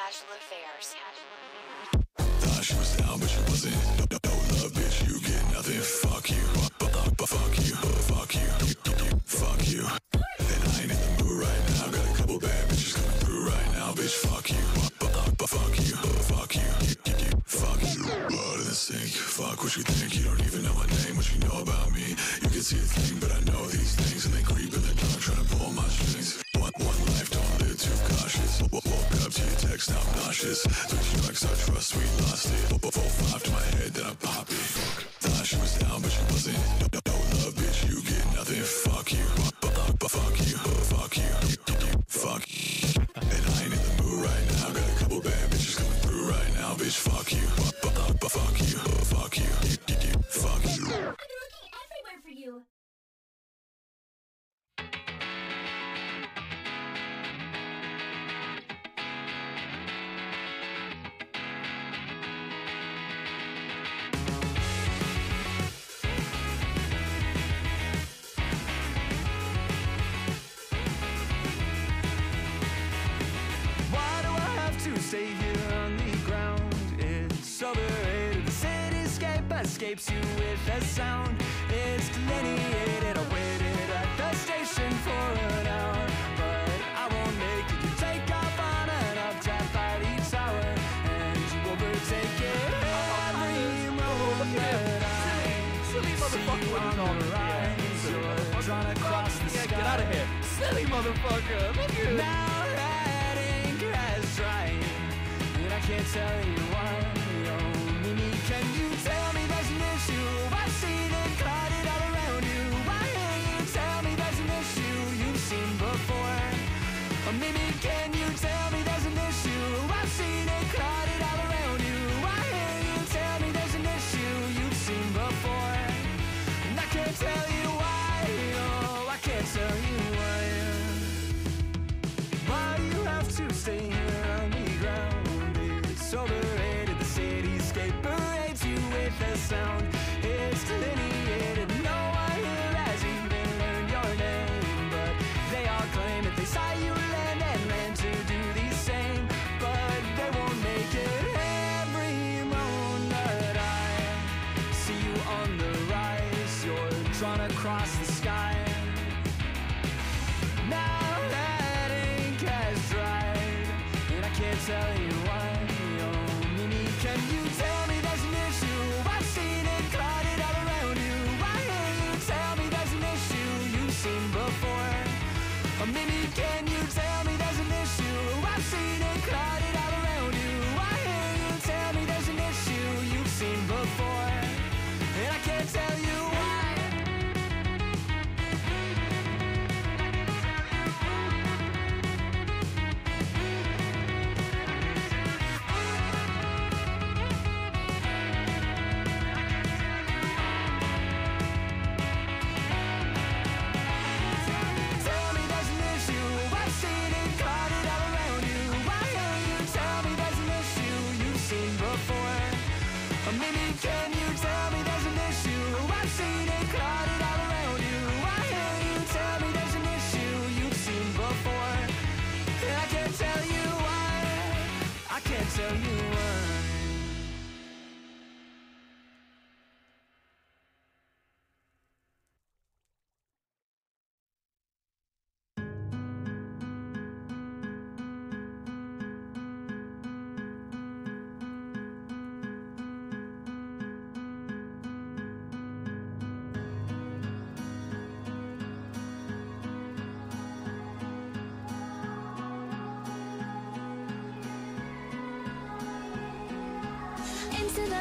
Casual affairs. Thought she was down, but she wasn't. No, no, no love, bitch. You get nothing. Fuck you. But fuck you. Fuck you. Fuck you. And I ain't in the mood right now. Got a couple bad bitches coming through right now, bitch. Fuck you. But fuck you. Fuck you. Fuck you. Blood in the sink. Fuck what you think. You don't even know my name. What you know about me. You can see a thing, but I know these things. And they creep in the dark, trying to pull my strings. nauseous. Don't you like such a sweet nasty?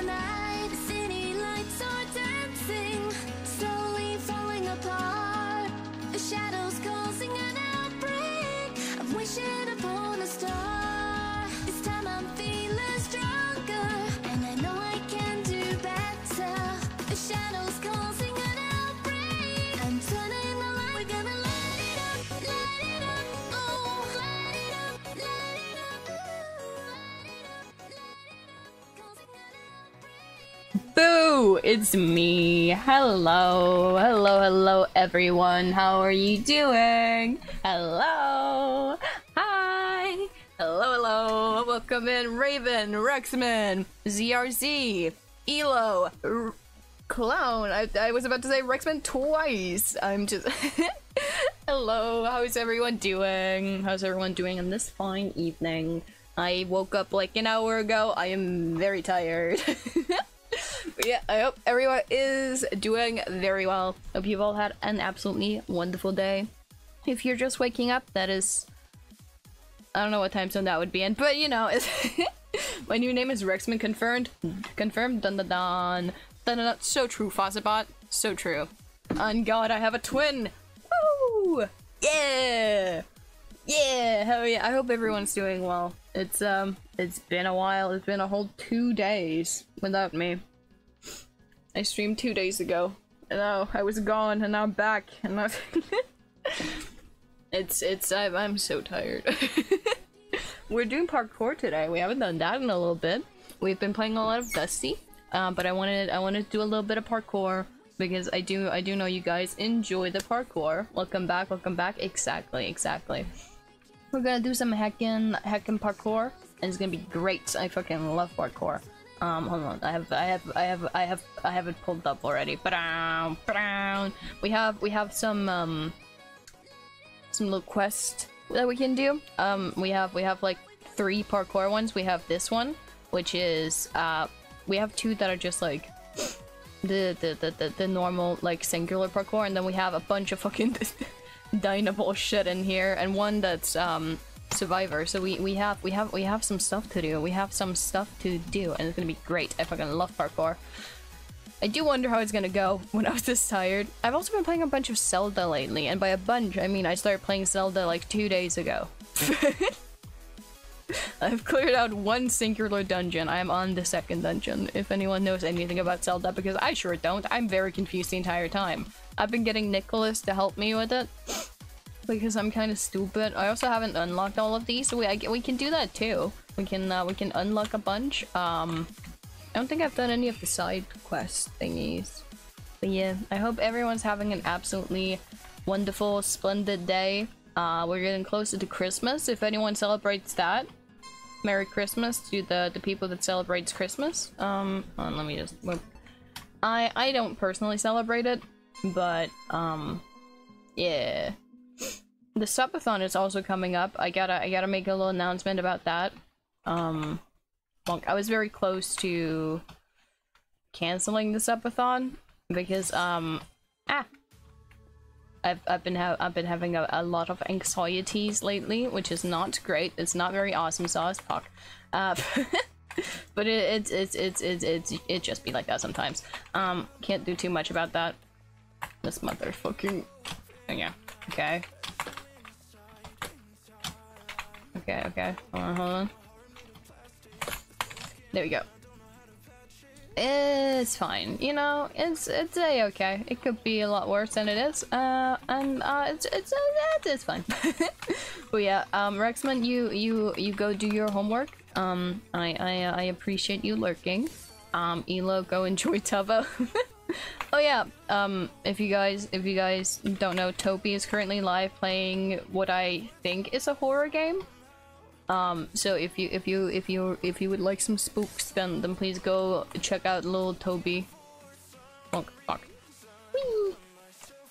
な it's me. Hello, hello, hello, everyone. How are you doing? Hello, hi, hello, hello. Welcome in, Raven, Rexman, ZRZ, Elo, R I, I was about to say Rexman twice. I'm just. hello, how's everyone doing? How's everyone doing on this fine evening? I woke up like an hour ago. I am very tired. But yeah, I hope everyone is doing very well. Hope you've all had an absolutely wonderful day. If you're just waking up, that is. I don't know what time zone that would be in, but you know, my new name is Rexman confirmed. Confirmed. Dun dun dun. Dun dun dun. So true, Fozzabot. So true. On God, I have a twin. Woo! Yeah! Yeah! Hell yeah! I hope everyone's doing well. It's um, it's been a while. It's been a whole two days without me. I streamed two days ago. And now I was gone, and now I'm back, and now it's it's I'm, I'm so tired. We're doing parkour today. We haven't done that in a little bit. We've been playing a lot of Dusty, um, but I wanted I wanted to do a little bit of parkour because I do I do know you guys enjoy the parkour. Welcome back, welcome back. Exactly, exactly. We're gonna do some heckin' heckin' parkour, and it's gonna be great. I fucking love parkour. Um, hold on. I have, I have, I have, I have, I have it pulled up already. Ba-down, ba-down. We have, we have some, um, some little quest that we can do. Um, we have, we have like three parkour ones. We have this one, which is, uh, we have two that are just like the the the the, the normal like singular parkour, and then we have a bunch of fucking dynamo shit in here, and one that's um survivor so we we have we have we have some stuff to do we have some stuff to do and it's gonna be great i fucking love parkour i do wonder how it's gonna go when i was this tired i've also been playing a bunch of zelda lately and by a bunch i mean i started playing zelda like two days ago I've cleared out one singular dungeon. I am on the second dungeon. If anyone knows anything about Zelda, because I sure don't. I'm very confused the entire time. I've been getting Nicholas to help me with it because I'm kind of stupid. I also haven't unlocked all of these, so we I, we can do that too. We can uh, we can unlock a bunch. Um, I don't think I've done any of the side quest thingies. But yeah, I hope everyone's having an absolutely wonderful, splendid day. Uh, we're getting closer to Christmas. If anyone celebrates that, Merry Christmas to the the people that celebrates Christmas. Um, on, let me just. Whoop. I I don't personally celebrate it, but um, yeah. The subathon is also coming up. I gotta I gotta make a little announcement about that. Um, well, I was very close to canceling the subathon because um ah I've I've been ha I've been having a, a lot of anxieties lately, which is not great. It's not very awesome sauce. Fuck. Uh, but it, it's it's it's it's it's it just be like that sometimes. Um, can't do too much about that. This motherfucking yeah. Okay. Okay, okay. Hold on, hold on. There we go. It's fine, you know. It's it's a okay. It could be a lot worse than it is. Uh, and uh, it's it's uh, it's fine. but yeah, um, Rexman, you you you go do your homework. Um, I I I appreciate you lurking. Um, Elo, go enjoy Tubbo. oh yeah, um, if you guys if you guys don't know, Toby is currently live playing what I think is a horror game. Um, so if you if you if you if you would like some spooks, then then please go check out little Toby. Monk. Whee!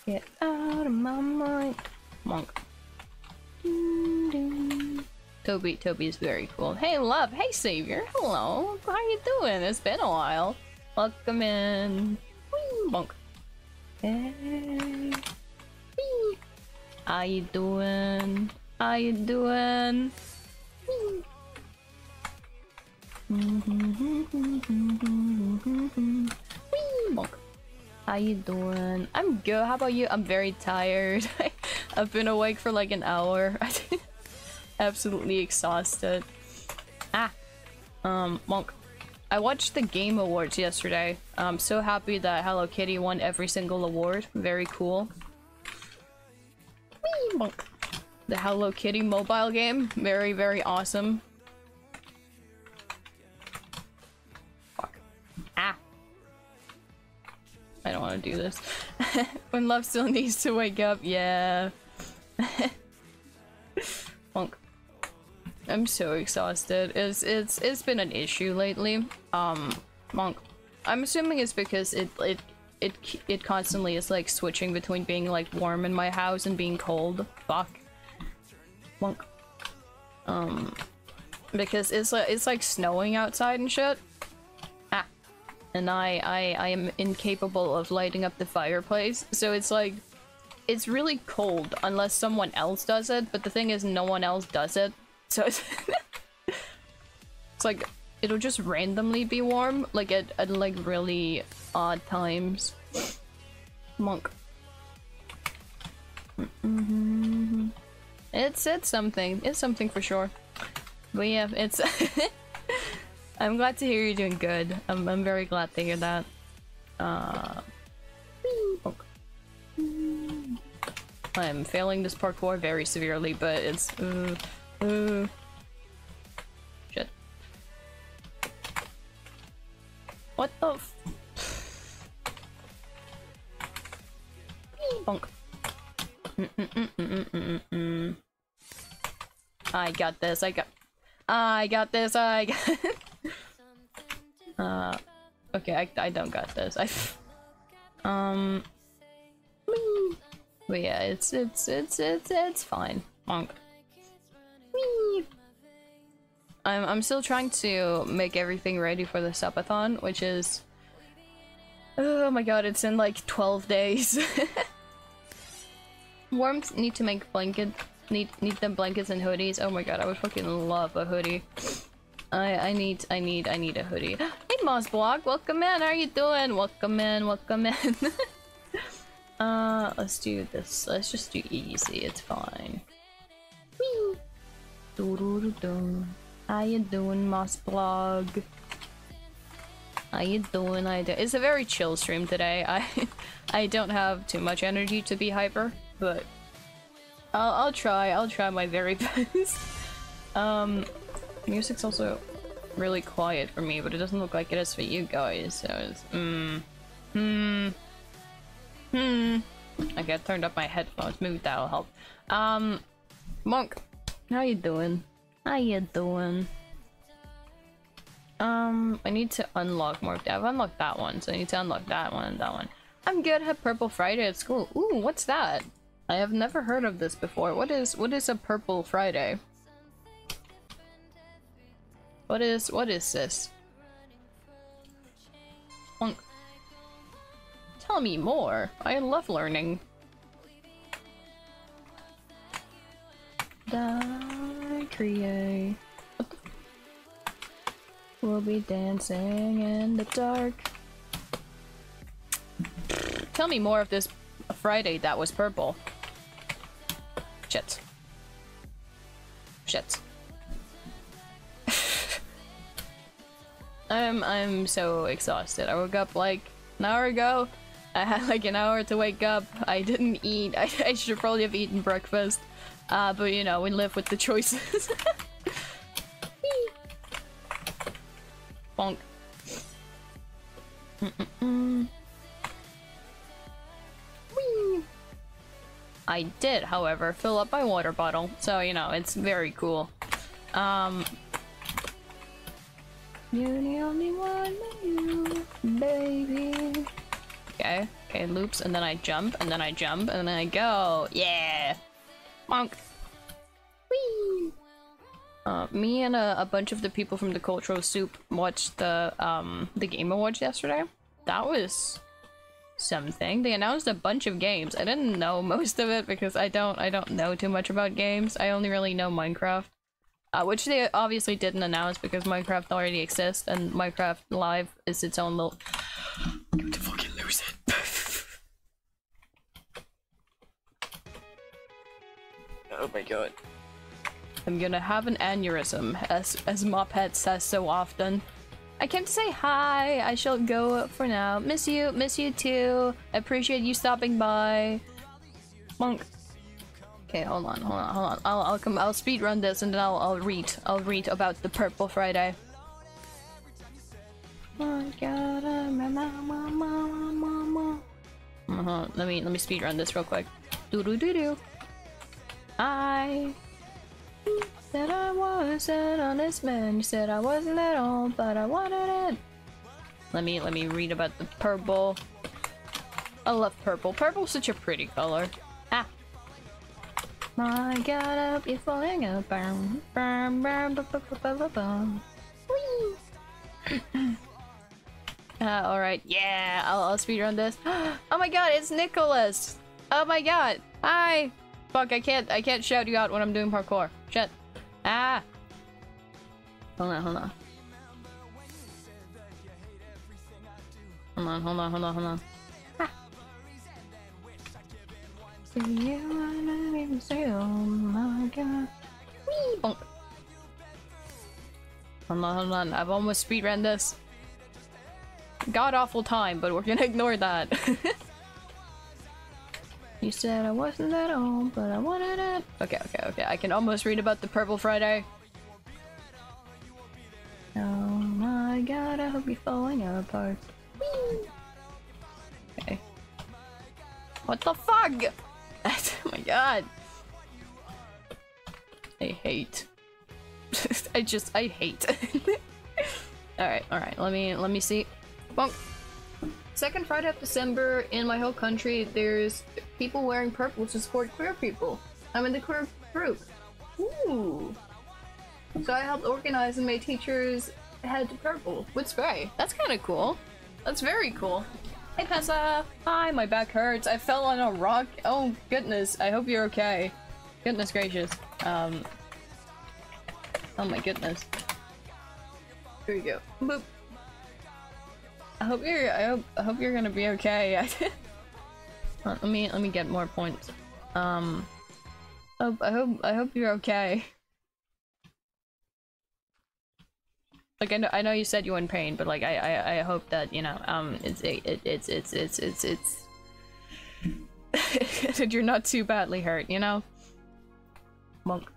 Get out of my mind, monk. Toby, Toby is very cool. Hey, love. Hey, savior. Hello. How you doing? It's been a while. Welcome in. Monk. Hey. Whee! How you doing? How you doing? Bonk. How you doing? I'm good. How about you? I'm very tired. I've been awake for like an hour. Absolutely exhausted. Ah. Um, Monk. I watched the Game Awards yesterday. I'm so happy that Hello Kitty won every single award. Very cool. The Hello Kitty mobile game. Very, very awesome. Fuck. Ah. I don't want to do this. when love still needs to wake up, yeah. I'm so exhausted. It's it's it's been an issue lately. Um, monk. I'm assuming it's because it it it it constantly is like switching between being like warm in my house and being cold. Fuck. Monk. Um, because it's like it's like snowing outside and shit. Ah. And I I I am incapable of lighting up the fireplace, so it's like it's really cold unless someone else does it, but the thing is no one else does it. So it's, it's like it'll just randomly be warm, like at, at like really odd times. Monk. Mhm. It's it's something. It's something for sure. But yeah, it's I'm glad to hear you're doing good. I'm I'm very glad to hear that. Uh monk. I'm failing this parkour very severely, but it's uh, uh, shit. What the f- Bonk. I got this, I got- I got this, I got- Uh, okay, I, I don't got this, I- Um... But yeah, it's it's it's it's it's fine. Monk. Whee! I'm I'm still trying to make everything ready for the subathon, which is Oh my god, it's in like 12 days. Worms need to make blanket need need them blankets and hoodies. Oh my god, I would fucking love a hoodie. I I need I need I need a hoodie. Hey Mossblog, welcome in. How are you doing? Welcome in, welcome in. Uh, let's do this. Let's just do easy. It's fine. Whee! How you doing, Moss Blog? How you doing? I do. It's a very chill stream today. I I don't have too much energy to be hyper, but I'll I'll try. I'll try my very best. um, music's also really quiet for me, but it doesn't look like it is for you guys. So it's hmm hmm. Hmm. Okay, I turned up my headphones. Maybe that'll help. Um, Monk, how you doing? How you doing? Um, I need to unlock more. I've unlocked that one, so I need to unlock that one and that one. I'm good. Have Purple Friday at school. Ooh, what's that? I have never heard of this before. What is what is a Purple Friday? What is what is this? Tell me more. I love learning. Die, create. We'll be dancing in the dark. Tell me more of this Friday that was purple. Shit. Shit. I'm I'm so exhausted. I woke up like an hour ago. I had like an hour to wake up. I didn't eat. I, I should probably have eaten breakfast. Uh, but you know, we live with the choices. Bonk. Mm-mm-mm. Whee! I did, however, fill up my water bottle, so you know, it's very cool. Um, you're the only one, you, baby. Okay, okay, loops, and then I jump, and then I jump, and then I go. Yeah! Monk! Whee! Uh, me and a, a bunch of the people from the Cultural Soup watched the, um, the Game Awards yesterday. That was something. They announced a bunch of games. I didn't know most of it because I don't, I don't know too much about games. I only really know Minecraft. Uh, which they obviously didn't announce because Minecraft already exists and Minecraft Live is its own little Going to fucking lose it. Oh my god. I'm gonna have an aneurysm, as as Mophead says so often. I came to say hi. I shall go for now. Miss you, miss you too. Appreciate you stopping by. Monk. Okay, hold on, hold on, hold on. I'll I'll come. I'll speed run this and then I'll I'll read. I'll read about the Purple Friday. Uh huh. Let me let me speed run this real quick. Do do do do. I Said I was an honest man. You said I wasn't at all, but I wanted it. Let me let me read about the purple. I love purple. Purple's such a pretty color. Ah. My God, I hope you're falling up. Bum, bum, bum, bum! Ah, alright. Yeah, I'll, I'll speedrun this. oh my god, it's Nicholas! Oh my god! Hi! Fuck, I can't, I can't shout you out when I'm doing parkour. Shit. Ah! Hold on, hold on. Hold on, hold on, hold on, hold on. Ah. Do you wanna be say, oh my god? Whee! Bonk. Hold on, hold on. I've almost speedrun this. God awful time, but we're gonna ignore that. you said I wasn't at home, but I wanted it. Okay, okay, okay. I can almost read about the Purple Friday. Oh my god, I hope you're falling apart. Whee! Okay. What the fuck? oh my god. I hate. I just, I hate. alright, alright, let me, let me see. Bonk. Second Friday of December in my whole country, there's people wearing purple to support queer people. I'm in the queer group. Ooh. So I helped organize and made teachers head to purple with spray. That's kind of cool. That's very cool. Hey Pessa! Hi, my back hurts. I fell on a rock. Oh goodness, I hope you're okay. Goodness gracious. Um. Oh my goodness. Here we go. Boop. I hope you're. I hope. I hope you're gonna be okay. let me. Let me get more points. Um. Hope, I hope. I hope you're okay. Like I know. I know you said you were in pain, but like I. I. I hope that you know. Um. It's. It, it, it's. It's. It's. It's. It's. that you're not too badly hurt. You know. Monk.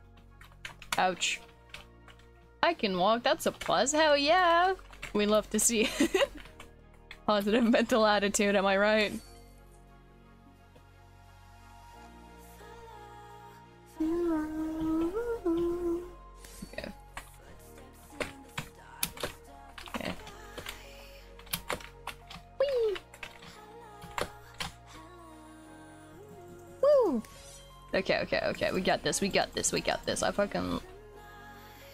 Ouch. I can walk. That's a plus. Hell yeah. We love to see. Positive mental attitude, am I right? Whee! Woo! Okay, okay, okay, we got this, we got this, we got this. I fucking...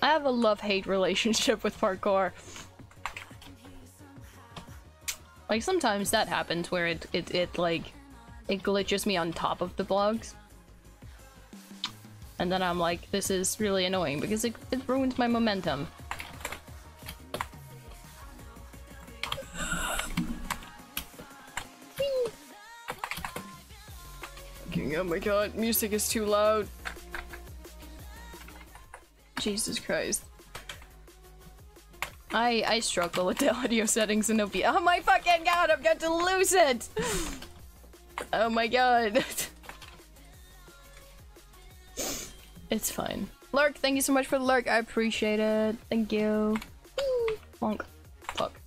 I have a love-hate relationship with parkour. Like sometimes that happens where it it, it like it glitches me on top of the blocks. And then I'm like, this is really annoying because it, it ruins my momentum. Oh my god, music is too loud. Jesus Christ. I I struggle with the audio settings in OB. Oh my fucking god, I'm going to lose it! Oh my god. it's fine. Lurk, thank you so much for the lurk. I appreciate it. Thank you. Bonk. Fuck.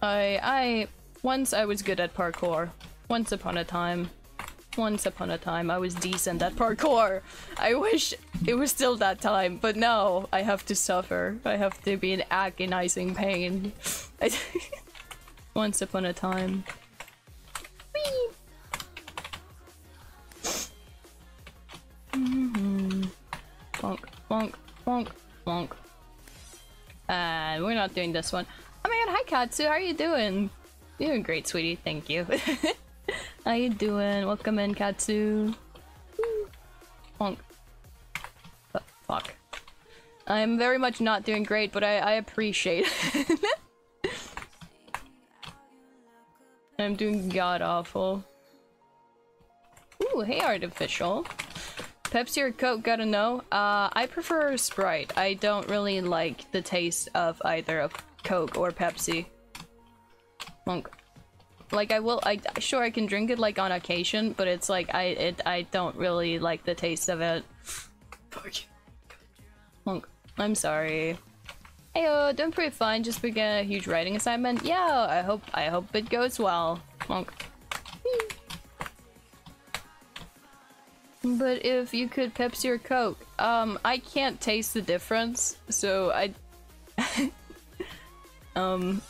I I once I was good at parkour. Once upon a time. Once upon a time, I was decent at parkour. I wish it was still that time, but no, I have to suffer. I have to be in agonizing pain. Once upon a time. Whee! Mm-hmm. Bonk, bonk, bonk, bonk. And we're not doing this one. Oh my god, hi Katsu, how are you doing? You're doing great, sweetie. Thank you. How you doing? Welcome in, Katsu. Bonk. But fuck. I'm very much not doing great, but I, I appreciate it. I'm doing god awful. Ooh, hey artificial. Pepsi or Coke, gotta know. Uh, I prefer Sprite. I don't really like the taste of either of Coke or Pepsi. Monk. Like I will, I sure I can drink it like on occasion, but it's like I it I don't really like the taste of it. Fuck. Monk. I'm sorry. Heyo, doing pretty fine. Just began a huge writing assignment. Yeah, I hope I hope it goes well. Monk. But if you could Pepsi or Coke, um, I can't taste the difference, so I, um,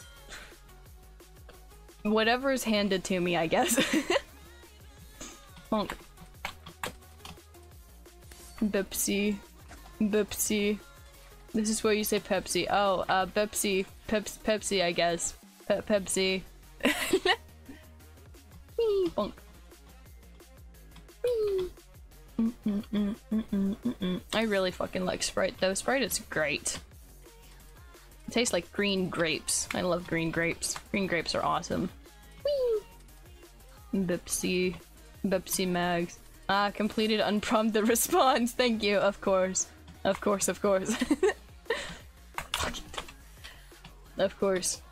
whatever is handed to me, I guess. Bonk. Pepsi, Pepsi. This is where you say Pepsi. Oh, uh, Pepsi, Peps, Pepsi, I guess. Pe Pepsi. Wee, bonk. Wee. -mm -mm -mm. I really fucking like Sprite though. Sprite is great. It tastes like green grapes. I love green grapes. Green grapes are awesome. Bipsy. Bipsy Mags. Ah, completed unprompted response. Thank you, of course. Of course, of course. Of course.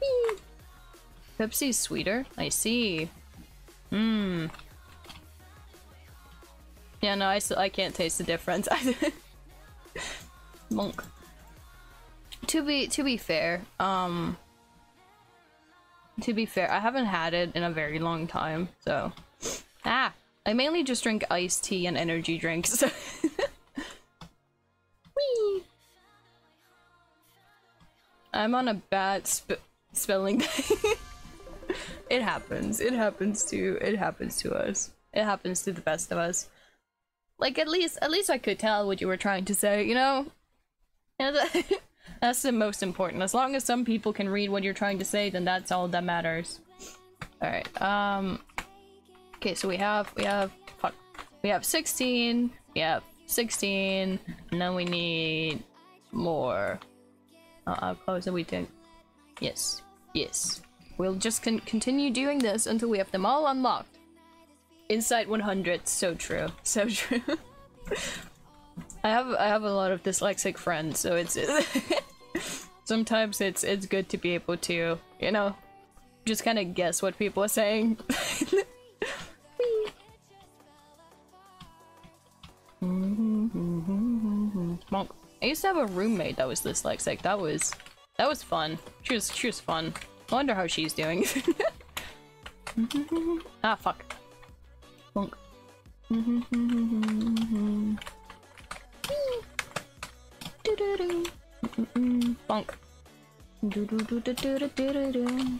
Whee! Pepsi's sweeter? I see. Mmm. Yeah, no, I, still, I can't taste the difference. Monk. To be to be fair, um, to be fair, I haven't had it in a very long time, so ah, I mainly just drink iced tea and energy drinks. Whee! I'm on a bad sp spelling day. it happens. It happens to it happens to us. It happens to the best of us. Like at least at least I could tell what you were trying to say, you know? That's the most important. As long as some people can read what you're trying to say, then that's all that matters. Alright, um Okay, so we have we have fuck. We have 16, we have 16, and then we need more. Uh, how close are we? Yes, yes. We'll just con continue doing this until we have them all unlocked. Insight 100, so true, so true. I have I have a lot of dyslexic friends, so it's sometimes it's it's good to be able to you know just kind of guess what people are saying. Monk. I used to have a roommate that was dyslexic. That was that was fun. She was she was fun. I wonder how she's doing. ah fuck. Bonk. Do-do-do. Mm-mm-mm. Bonk. Do-do-do-do-do-do-do-do.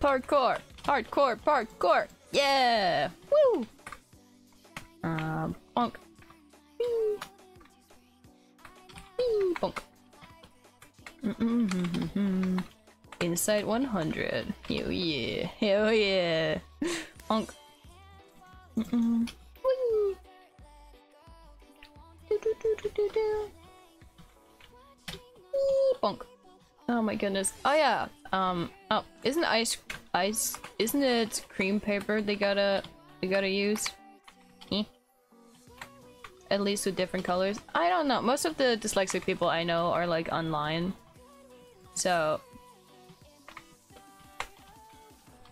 Parkour! Hardcore! Parkour! Yeah! Woo! Uh, bonk. Whee! Whee! Bonk. Mm-mm-hmm-hmm-hmm. Insight 100. Hell yeah. Hell yeah. Bonk. Mm-mm. Whee! Do-do-do-do-do-do. Whee! Bonk. Oh my goodness. Oh yeah. Um. Oh, isn't ice ice? Isn't it cream paper they gotta they gotta use? Eh. At least with different colors. I don't know. Most of the dyslexic people I know are like online. So.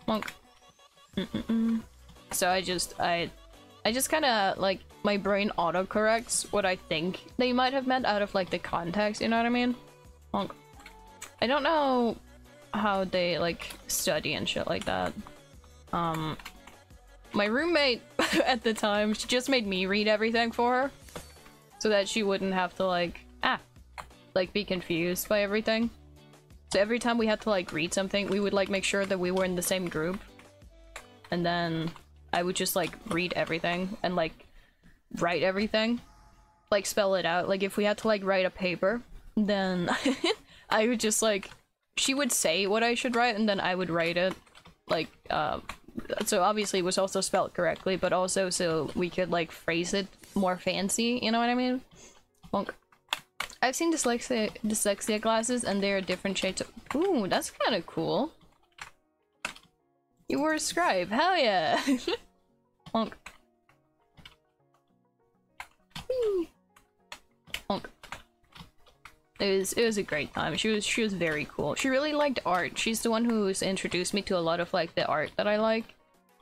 Monk. Mm-mm-mm. So I just I I just kind of like my brain autocorrects what I think they might have meant out of like the context. You know what I mean? Monk. I don't know how they like study and shit like that. Um, my roommate at the time, she just made me read everything for her, so that she wouldn't have to like ah, like be confused by everything. So every time we had to like read something, we would like make sure that we were in the same group, and then I would just like read everything and like write everything, like spell it out. Like if we had to like write a paper, then I would just like she would say what I should write and then I would write it like uh so obviously it was also spelled correctly but also so we could like phrase it more fancy you know what I mean Bonk. I've seen dyslexia dyslexia glasses and they're different shades of ooh that's kind of cool you were a scribe hell yeah Bonk. Bonk. It was it was a great time. She was she was very cool. She really liked art. She's the one who's introduced me to a lot of like the art that I like.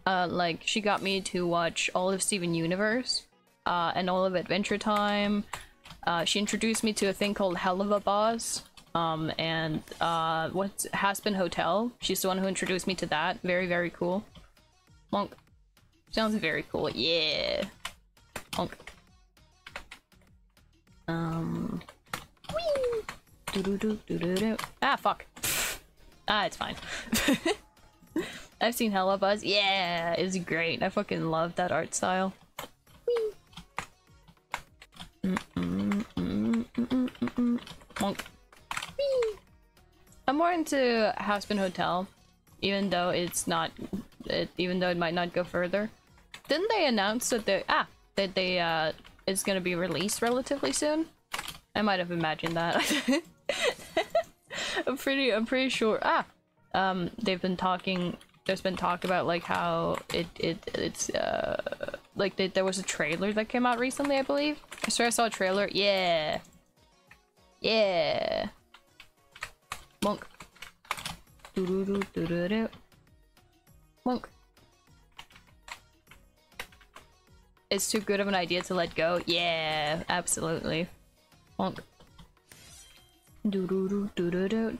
Uh, like she got me to watch all of Steven Universe, uh, and all of Adventure Time. Uh, she introduced me to a thing called Helluva Boss. Um, and uh, what's Hazbin Hotel. She's the one who introduced me to that. Very very cool. Monk. Sounds very cool. Yeah. Honk. Um. Whee! Ah, fuck. ah, it's fine. I've seen Helluva Boss. Yeah, it's great. I fucking love that art style. I'm more into Hazbin Hotel, even though it's not, it, even though it might not go further. Didn't they announce that they ah that they uh it's gonna be released relatively soon? I might have imagined that. I'm pretty I'm pretty sure ah um they've been talking there's been talk about like how it it it's uh like they, there was a trailer that came out recently I believe. I swear I saw a trailer. Yeah. Yeah. Monk. Doo doo doo doo doo. Monk. It's too good of an idea to let go. Yeah, absolutely.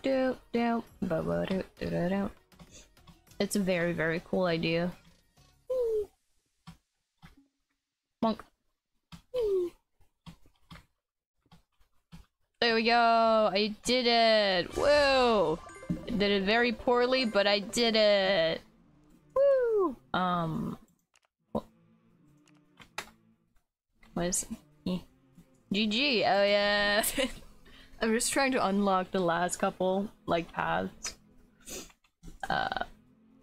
Doo. It's a very very cool idea. Monk. There we go. I did it. Whoa. I did it very poorly, but I did it. Woo. Um. What is eh. GG. Oh yeah. I'm just trying to unlock the last couple like paths. Uh,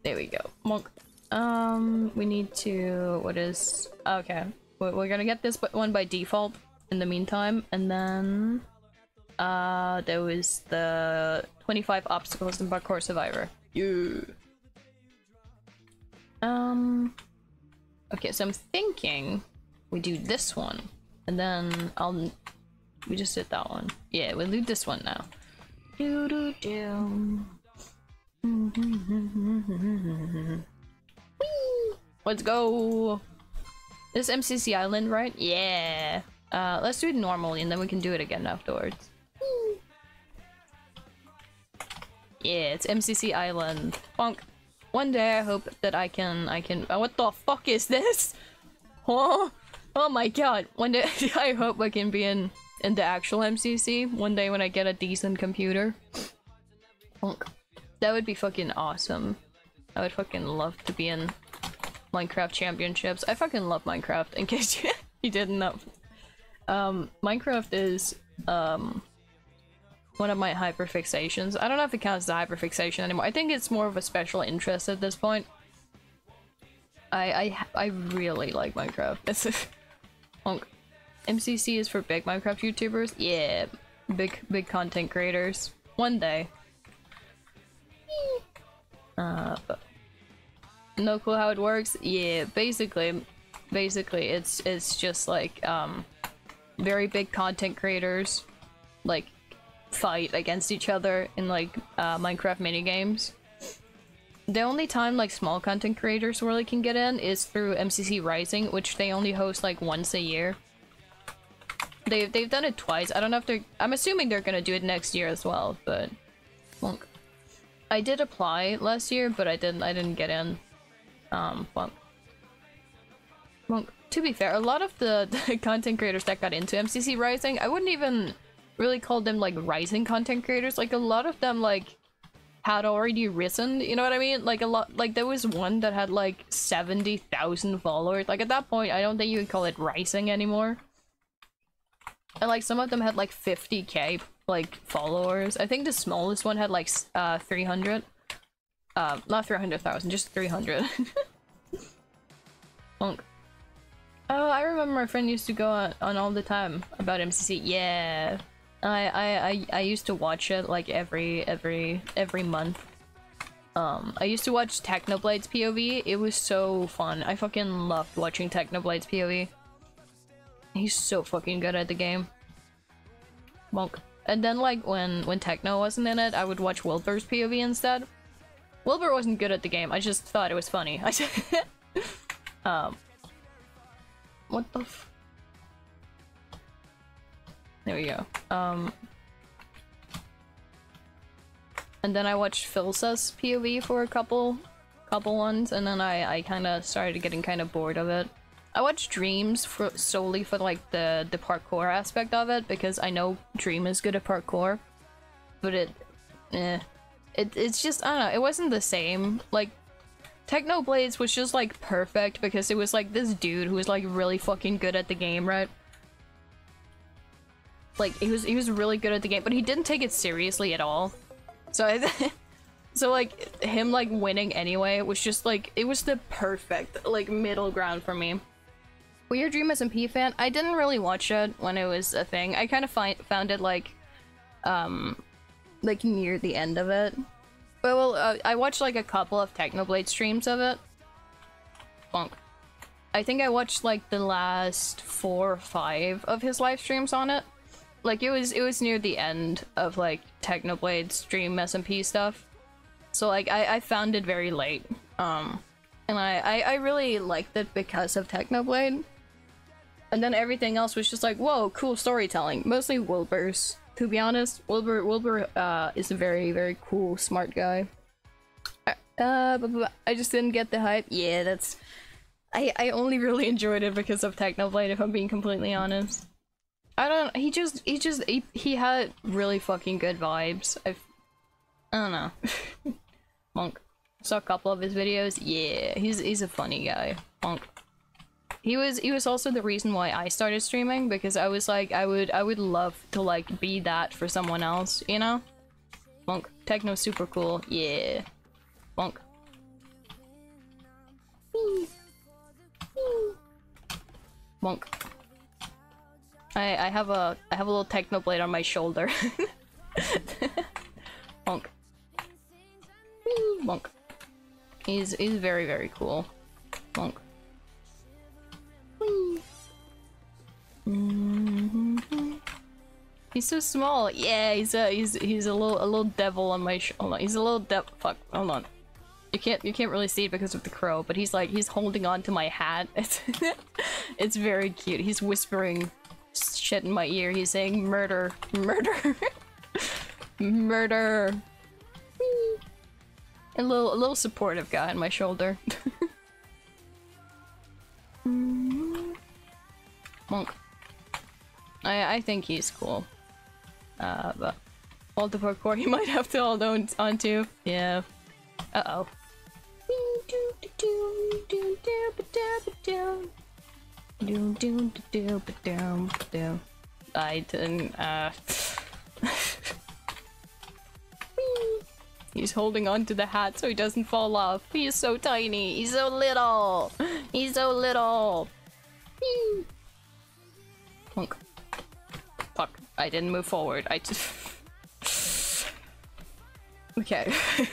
there we go. Monk. Um, we need to. What is? Okay, we're, we're gonna get this one by default in the meantime, and then. Uh, there was the 25 obstacles in Parkour Survivor. You. Um. Okay, so I'm thinking we do this one, and then I'll. We just did that one. Yeah, we'll do this one now. Do do do. Let's go. This MCC Island, right? Yeah. Uh, let's do it normally, and then we can do it again afterwards. Yeah, it's MCC Island. Bonk. One day I hope that I can, I can, uh, what the fuck is this? Oh, oh my god. One day, I hope I can be in, in the actual MCC one day when I get a decent computer. That would be fucking awesome. I would fucking love to be in Minecraft Championships. I fucking love Minecraft, in case you, you didn't know. Um, Minecraft is, um, one of my hyperfixations. I don't know if it counts as hyperfixation anymore. I think it's more of a special interest at this point. I I I really like Minecraft. Honk. MCC is for big Minecraft YouTubers. Yeah, big big content creators. One day. Uh, no clue how it works. Yeah, basically, basically it's it's just like um, very big content creators like fight against each other in like uh, Minecraft mini games. The only time like small content creators really can get in is through MCC Rising, which they only host like once a year. They they've done it twice. I don't know if they're. I'm assuming they're gonna do it next year as well, but. Monk. I did apply last year, but I didn't. I didn't get in. Um, Monk. Monk. To be fair, a lot of the, the content creators that got into MCC Rising, I wouldn't even really call them like rising content creators. Like a lot of them like had already risen. You know what I mean? Like a lot. Like there was one that had like seventy thousand followers. Like at that point, I don't think you would call it rising anymore. And like some of them had like 50k like followers. I think the smallest one had like uh 300. Uh, not 300,000, just 300. Monk. Oh, I remember my friend used to go on, on all the time about MCC. Yeah, I, I I used to watch it like every every every month. Um, I used to watch Technoblade's POV. It was so fun. I fucking loved watching Technoblade's POV. He's so fucking good at the game. Monk. And then like when when Techno wasn't in it, I would watch Wilbur's POV instead. Wilbur wasn't good at the game. I just thought it was funny. I um. What the? F there we go. Um. And then I watched Philza's POV for a couple couple ones, and then I I kind of started getting kind of bored of it. I watched Dreams for solely for like the the parkour aspect of it because I know Dream is good at parkour, but it, eh, it it's just I don't know. It wasn't the same. Like Technoblades was just like perfect because it was like this dude who was like really fucking good at the game, right? Like he was he was really good at the game, but he didn't take it seriously at all. So I so like him like winning anyway was just like it was the perfect like middle ground for me. Weird Dream SMP fan. I didn't really watch it when it was a thing. I kind of find found it like um like near the end of it. But well, uh, I watched like a couple of Technoblade streams of it. Bonk. I think I watched like the last four or five of his live streams on it. Like it was it was near the end of like Technoblade stream SMP stuff. So like I, I found it very late. Um and I, I, I really liked it because of Technoblade. And then everything else was just like, whoa, cool storytelling. Mostly Wilbur's, to be honest. Wilbur Wilbur uh is a very, very cool, smart guy. Uh, uh I just didn't get the hype. Yeah, that's I, I only really enjoyed it because of Technoblade, if I'm being completely honest. I don't. He just. He just. He, he had really fucking good vibes. I've. I don't know. Monk. Saw a couple of his videos. Yeah, he's he's a funny guy. Monk. He was he was also the reason why I started streaming because I was like I would I would love to like be that for someone else, you know? Monk. Techno super cool. Yeah. Monk. Monk. I I have a I have a little Technoblade on my shoulder. Bonk. Bonk. He's he's very very cool. Bonk. Mhm. He's so small. Yeah, he's a he's he's a little a little devil on my sh hold on. He's a little devil. Fuck. Hold on. You can't you can't really see it because of the crow, but he's like he's holding on to my hat. It's it's very cute. He's whispering shit in my ear. He's saying murder, murder, murder. A little, a little supportive guy on my shoulder. Monk. I, I think he's cool. Uh, but all the parkour he might have to hold on onto. Yeah. Uh oh. Do do do do do do. I didn't. Uh. He's holding on to the hat so he doesn't fall off. He is so tiny. He's so little. He's so little. Honk. Fuck. I didn't move forward. I just. okay.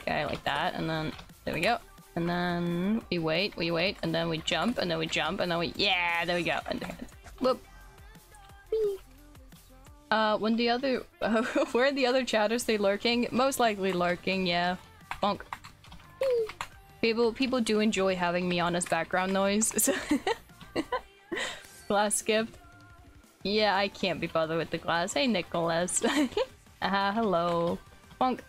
okay, like that, and then there we go. And then we wait, we wait, and then we jump, and then we jump, and then we yeah, there we go. And whoop. Uh, when the other uh, where are the other chatters they lurking? Most likely lurking, yeah. Bonk. People people do enjoy having me on as background noise. glass skipped. Yeah, I can't be bothered with the glass. Hey Nicholas. Ah, hello. Bonk.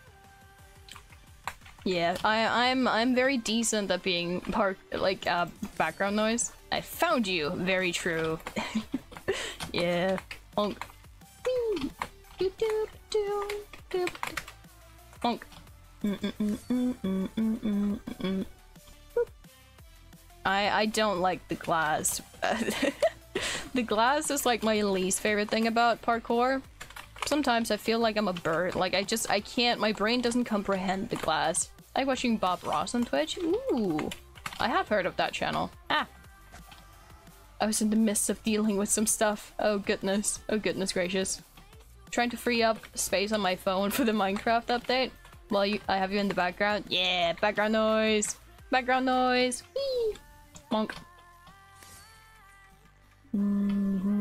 Yeah, I, I'm I'm very decent at being part like uh, background noise. I found you. Very true. yeah. Honk. Honk. I I don't like the glass. the glass is like my least favorite thing about parkour. Sometimes I feel like I'm a bird. Like I just I can't. My brain doesn't comprehend the glass. I like watching Bob Ross on Twitch. Ooh, I have heard of that channel. Ah, I was in the midst of dealing with some stuff. Oh goodness. Oh goodness gracious. Trying to free up space on my phone for the Minecraft update. While you, I have you in the background. Yeah, background noise. Background noise. Whee! Monk. Whee!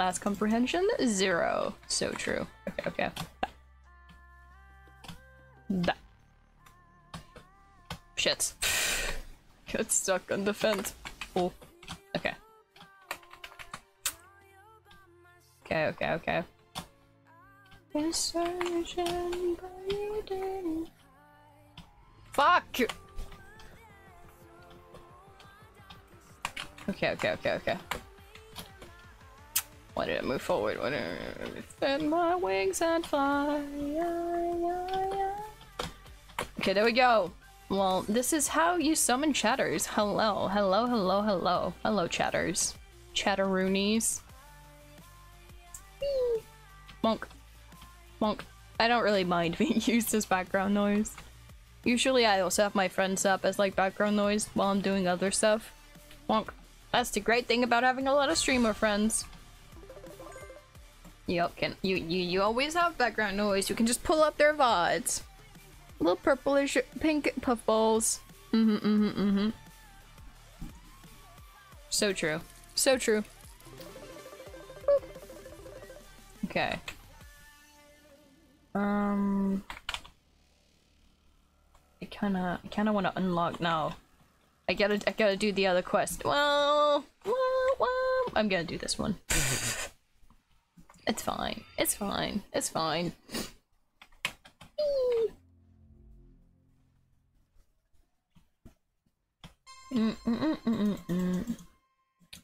Class comprehension zero. So true. Okay, okay. That. Shit. Got stuck on the fence. Oh. Okay. Okay, okay, okay. Insurgent, but you didn't. Fuck! Okay, okay, okay, okay. Why did I move forward? Why did I extend my wings and fly? Okay, there we go. Well, this is how you summon chatters. Hello, hello, hello, hello. Hello, chatters. Chatteroonies. Monk. Monk. I don't really mind being used as background noise. Usually I also have my friends up as like background noise while I'm doing other stuff. Monk. That's the great thing about having a lot of streamer friends. Yep, can you you you always have background noise. You can just pull up their VODs. Little purplish pink puffballs. Mm-hmm, mm-hmm, mm-hmm. So true. So true. Boop. Okay. Um I kinda I kinda wanna unlock now. I gotta I gotta do the other quest. Well, well, well I'm gonna do this one. it's fine. It's fine. It's fine.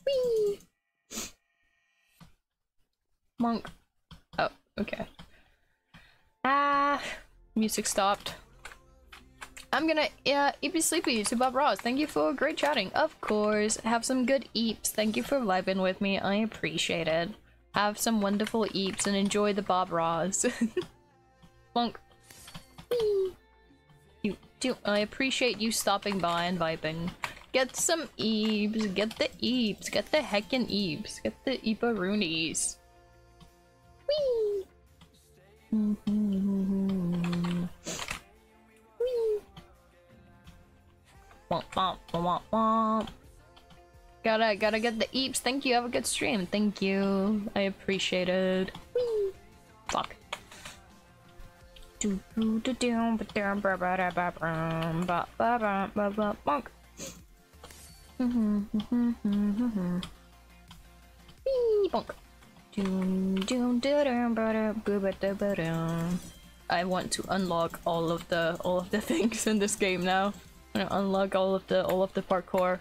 Whee! Monk. Oh, okay. Ah, music stopped. I'm gonna uh, be sleepy to Bob Ross. Thank you for great chatting. Of course. Have some good eeps. Thank you for vibing with me. I appreciate it. Have some wonderful eeps and enjoy the Bob Ross. Whee! You do. I appreciate you stopping by and vibing. Get some eebs. Get the eebs. Get the heckin' eebs. Get the eeparoonies. Whee! Womp womp womp womp. Gotta gotta get the eeps. Thank you. Have a good stream. Thank you. I appreciate it. Whee. Fuck. I want to unlock all of the all of the things in this game now. I'm gonna unlock all of the all of the parkour.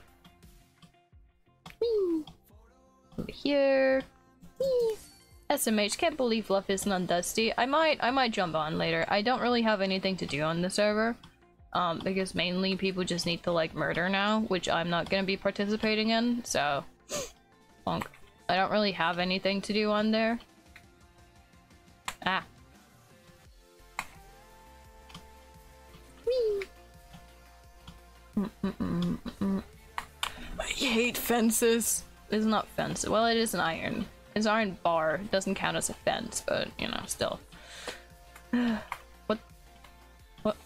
Over here. SMH can't believe Fluff isn't Dusty. I might I might jump on later. I don't really have anything to do on the server. Um, because mainly people just need to like murder now, which I'm not gonna be participating in, so Bonk. I don't really have anything to do on there. Ah. Whee! Mm -mm -mm -mm -mm. I hate fences. It's not fence. Well, it is an iron. It's iron bar. It doesn't count as a fence, but you know, still. what? What?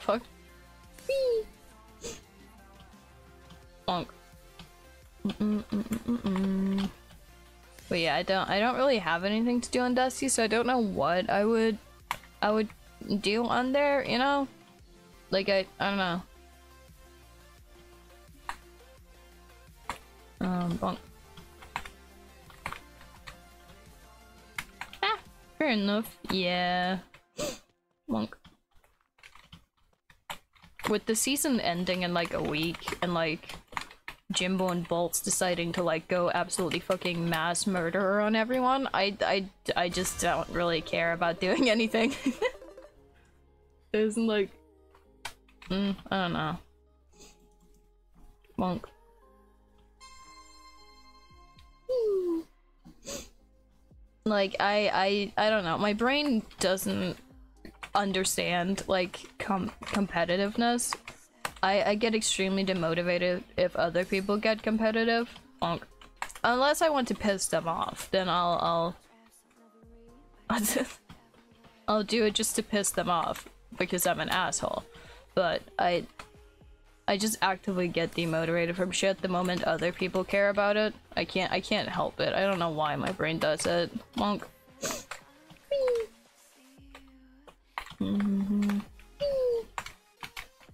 Fuck. Whee! Bonk. -mm -mm -mm. But yeah, I don't I don't really have anything to do on Dusty, so I don't know what I would I would do on there, you know? Like I I don't know. Um bonk. Ah, fair enough. Yeah. Bonk. With the season ending in like a week and like Jimbo and Bolts deciding to like go absolutely fucking mass murderer on everyone, I I I just don't really care about doing anything. Isn't like, mm, I don't know. Monk. Like I I I don't know. My brain doesn't understand like com competitiveness I, I get extremely demotivated if other people get competitive. Unless I want to piss them off, then I'll I'll I'll do it just to piss them off because I'm an asshole. But I I just actively get demotivated from shit the moment other people care about it. I can't I can't help it. I don't know why my brain does it. Monk. Mm -hmm.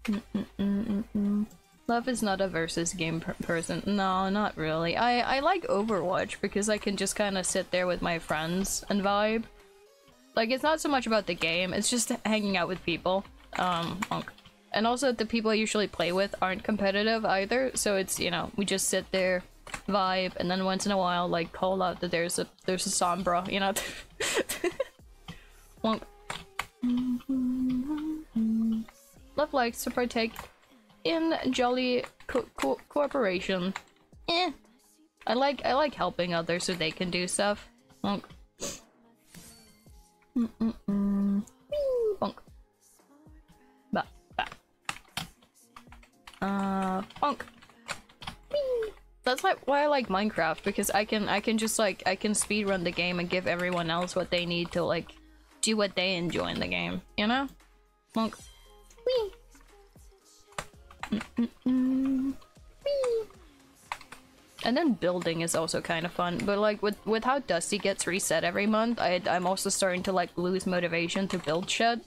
Mm -mm -mm Luff is not a versus game per person. No, not really. I I like Overwatch because I can just kind of sit there with my friends and vibe. Like it's not so much about the game; it's just hanging out with people. Um. And also the people I usually play with aren't competitive either. So it's you know we just sit there, vibe, and then once in a while like call out that there's a there's a Sombra, you know. Wonk. Luff likes to partake in jolly co- co-. Eh. I like I like helping others so they can do stuff. Bonk. Mm-mm-mm. Bonk. Uh, bonk. Whee! That's like why I like Minecraft because I can I can just like I can speed run the game and give everyone else what they need to like do what they enjoy in the game. You know? Bonk. Whee! Mm-mm-mm. Whee! And then building is also kind of fun, but like with with how Dusty gets reset every month, I I'm also starting to like lose motivation to build shit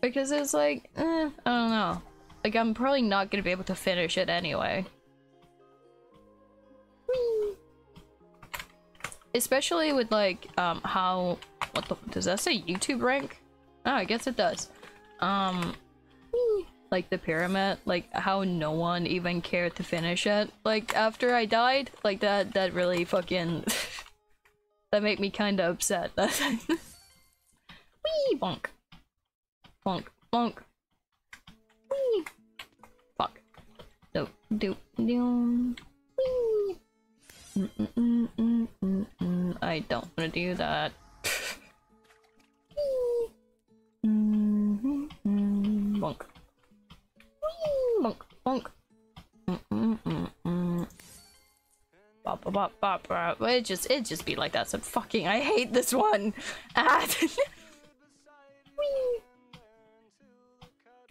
because it's like eh, I don't know, like I'm probably not gonna be able to finish it anyway. Especially with like um how what the does that say YouTube rank? Oh, I guess it does. Um, like the pyramid, like how no one even cared to finish it. Like after I died, like that that really fucking that made me kind of upset. Wee bonk, bonk, bonk. Do do. Mm. I don't want to do that. Mm -hmm. Bonk. Bonk, bonk. Bop, bop, bop, bop. It just, it just be like that. So fucking, I hate this one. Ah.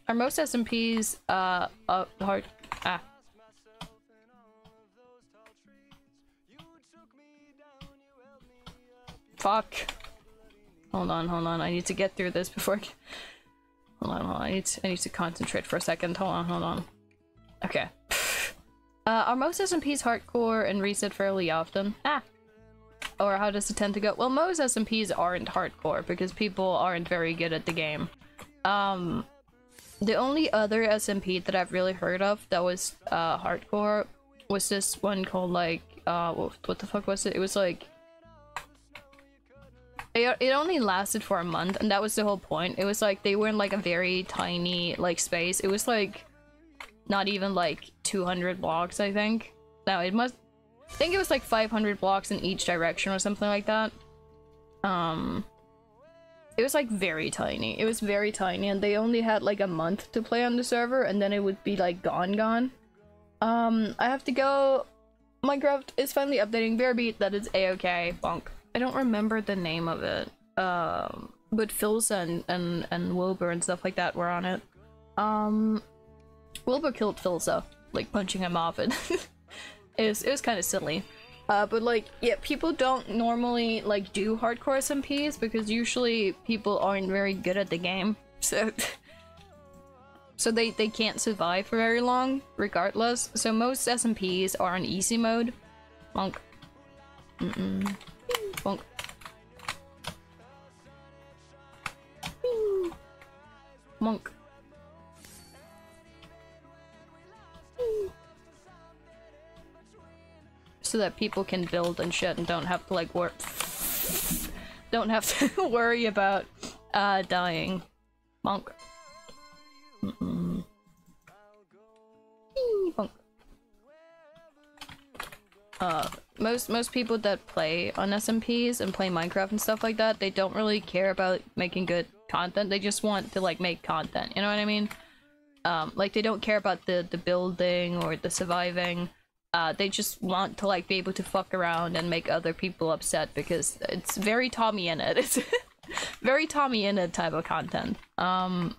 Are most SMPs uh, uh hard? Ah. Fuck. Hold on, hold on. I need to get through this before. Hold on, hold on. I need to, I need to concentrate for a second. Hold on, hold on. Okay. Uh, are most SMPs hardcore and reset fairly often? Ah. Or how does it tend to go? Well, most SMPs aren't hardcore because people aren't very good at the game. Um, the only other SMP that I've really heard of that was uh, hardcore was this one called like uh, what the fuck was it? It was like it, it only lasted for a month and that was the whole point. It was like they were in like a very tiny like space. It was like not even like 200 blocks i think. No it must i think it was like 500 blocks in each direction or something like that. Um it was like very tiny. It was very tiny and they only had like a month to play on the server and then it would be like gone gone. Um i have to go. Minecraft is finally updating bearbeat. That is a-okay. Bonk I don't remember the name of it. Um, but Philza and, and, and Wilbur and stuff like that were on it. Um, Wilbur killed Philza, like punching him off it. it was, it was kind of silly. Uh, but like, yeah, people don't normally like do hardcore SMPs because usually people aren't very good at the game. So, so they, they can't survive for very long, regardless. So most SMPs are on easy mode. Monk. Mm-mm. Bonk. Monk. So that people can build and shit and don't have to like work. don't have to worry about uh dying. Monk. Mm -mm. Uh most most people that play on SMPs and play Minecraft and stuff like that, they don't really care about making good content. They just want to like make content. You know what I mean? Um, like they don't care about the the building or the surviving. Uh, they just want to like be able to fuck around and make other people upset because it's very TommyInnit. It's very TommyInnit type of content. Um,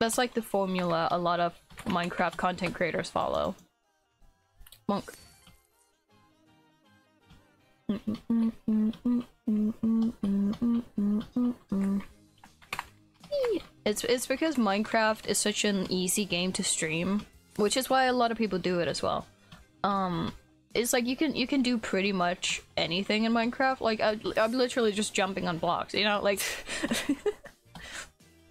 that's like the formula a lot of Minecraft content creators follow. Monk. It's it's because Minecraft is such an easy game to stream, which is why a lot of people do it as well. Um, it's like you can you can do pretty much anything in Minecraft. Like I, I'm literally just jumping on blocks, you know, like.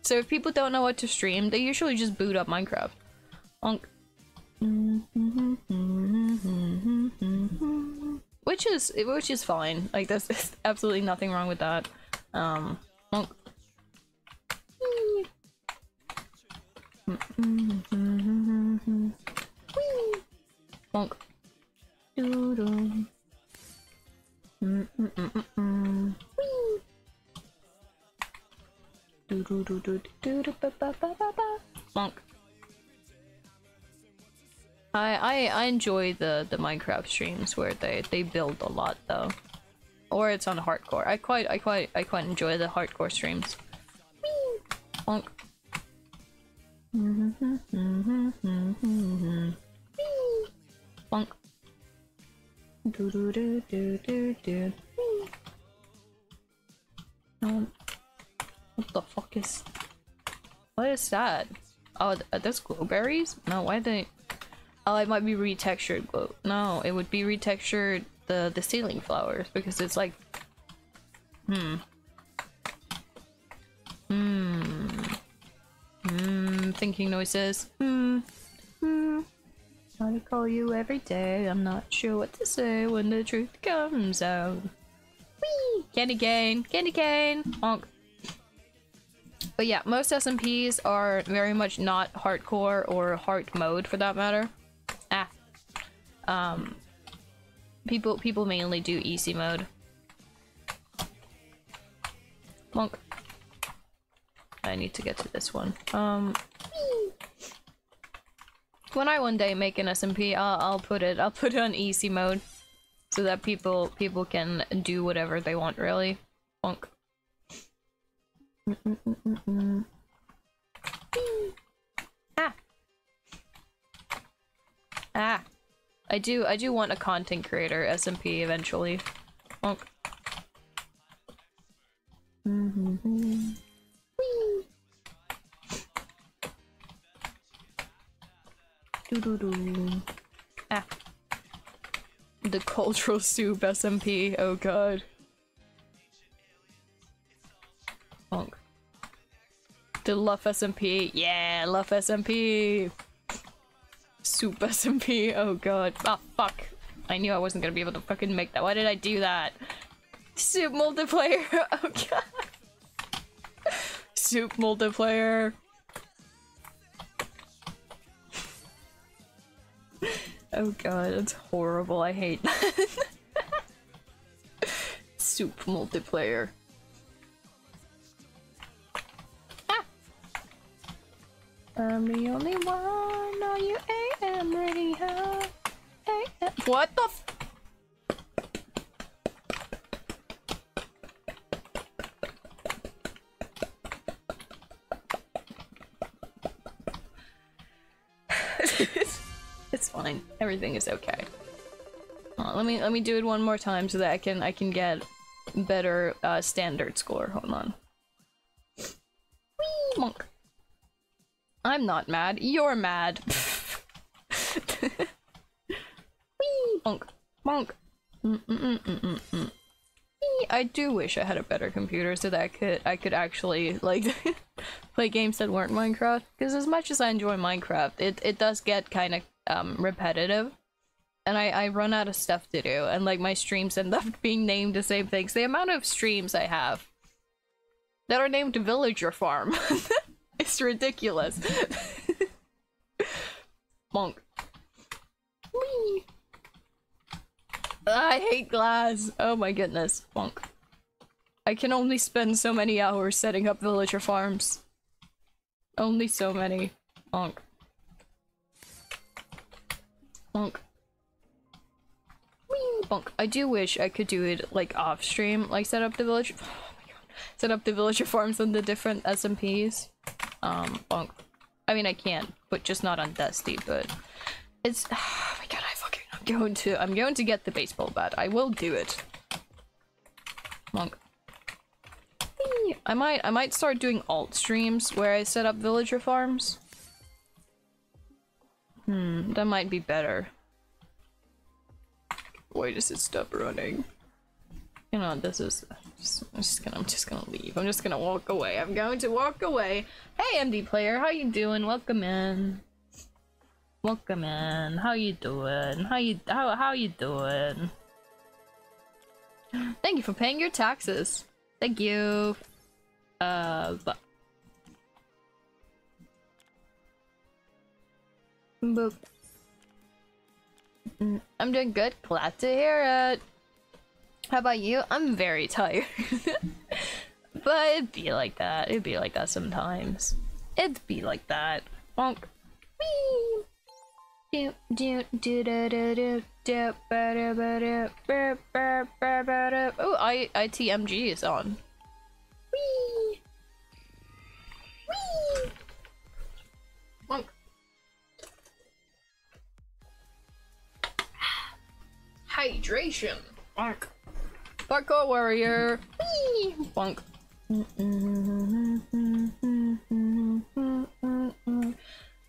so if people don't know what to stream, they usually just boot up Minecraft. Which is which is fine. Like there's, there's absolutely nothing wrong with that. Um. I, I I enjoy the the Minecraft streams where they they build a lot though, or it's on hardcore. I quite I quite I quite enjoy the hardcore streams. Whee! Bonk. Bonk. Do do do do do do. Um, what the fuck is? What is that? Oh, are those glowberries? No, why are they? Oh, it might be retextured glow. No, it would be retextured the the ceiling flowers because it's like. Hmm. Hmm. Hmm. Thinking noises. Hmm. Hmm. Trying to call you every day. I'm not sure what to say when the truth comes out. Whee! Candy cane. Candy cane. Honk. But yeah, most SMPs are very much not hardcore or hard mode for that matter. Um people people mainly do easy mode. Monk. I need to get to this one. Um when I one day make an SMP, I'll, I'll put it I'll put it on easy mode so that people people can do whatever they want really. Bonk. Mm-mm-mm-mm-mm. Ah. Ah. I do I do want a content creator SMP eventually. Bonk. Mm-hmm. Whee. Doo-doo-doo. Ah. The cultural soup SMP. Oh god. Bonk. The Luff SMP. Yeah, Luff SMP. Soup SMP. Oh god. Ah, fuck. I knew I wasn't gonna be able to fucking make that. Why did I do that? Soup multiplayer. Oh god. Soup multiplayer. Oh god, that's horrible. I hate that. Soup multiplayer. I'm the only one. Are you AM ready? Huh? AM. What the? F it's fine. Everything is okay. Let me let me do it one more time so that I can I can get better uh, standard score. Hold on. I'm not mad. You're mad. Mm -mm -mm -mm -mm -mm. I do wish I had a better computer so that I could I could actually like play games that weren't Minecraft. Because as much as I enjoy Minecraft, it it does get kind of um repetitive and I, I run out of stuff to do and like my streams end up being named the same things the amount of streams i have that are named villager farm it's ridiculous. Monk Whee! Ah, i hate glass. Oh my goodness. Monk i can only spend so many hours setting up villager farms. Only so many. Monk monk Whee, bonk. I do wish I could do it like off stream, like set up the village. Oh set up the villager farms on the different SMPs. Um, bonk. I mean, I can, but just not on Dusty. But it's. Oh my god, I fucking. I'm going to. I'm going to get the baseball bat. I will do it. Monk. I might I might start doing alt streams where I set up villager farms. Hmm, that might be better. Why does it stop running? You know, this is just, I'm just gonna I'm just gonna leave. I'm just gonna walk away. I'm going to walk away. Hey MD player, how you doing? Welcome in. Welcome in. How you doing? How you how how you doing? Thank you for paying your taxes. Thank you. Uh, but. Boop. Mm, I'm doing good. Glad to hear it. How about you? I'm very tired. but it'd be like that. It'd be like that sometimes. It'd be like that. Bonk. Whee! Oh, I ITMG is on. Whee! Whee! Bonk. Hydration. Bonk. Parkour warrior. Whee! Bonk.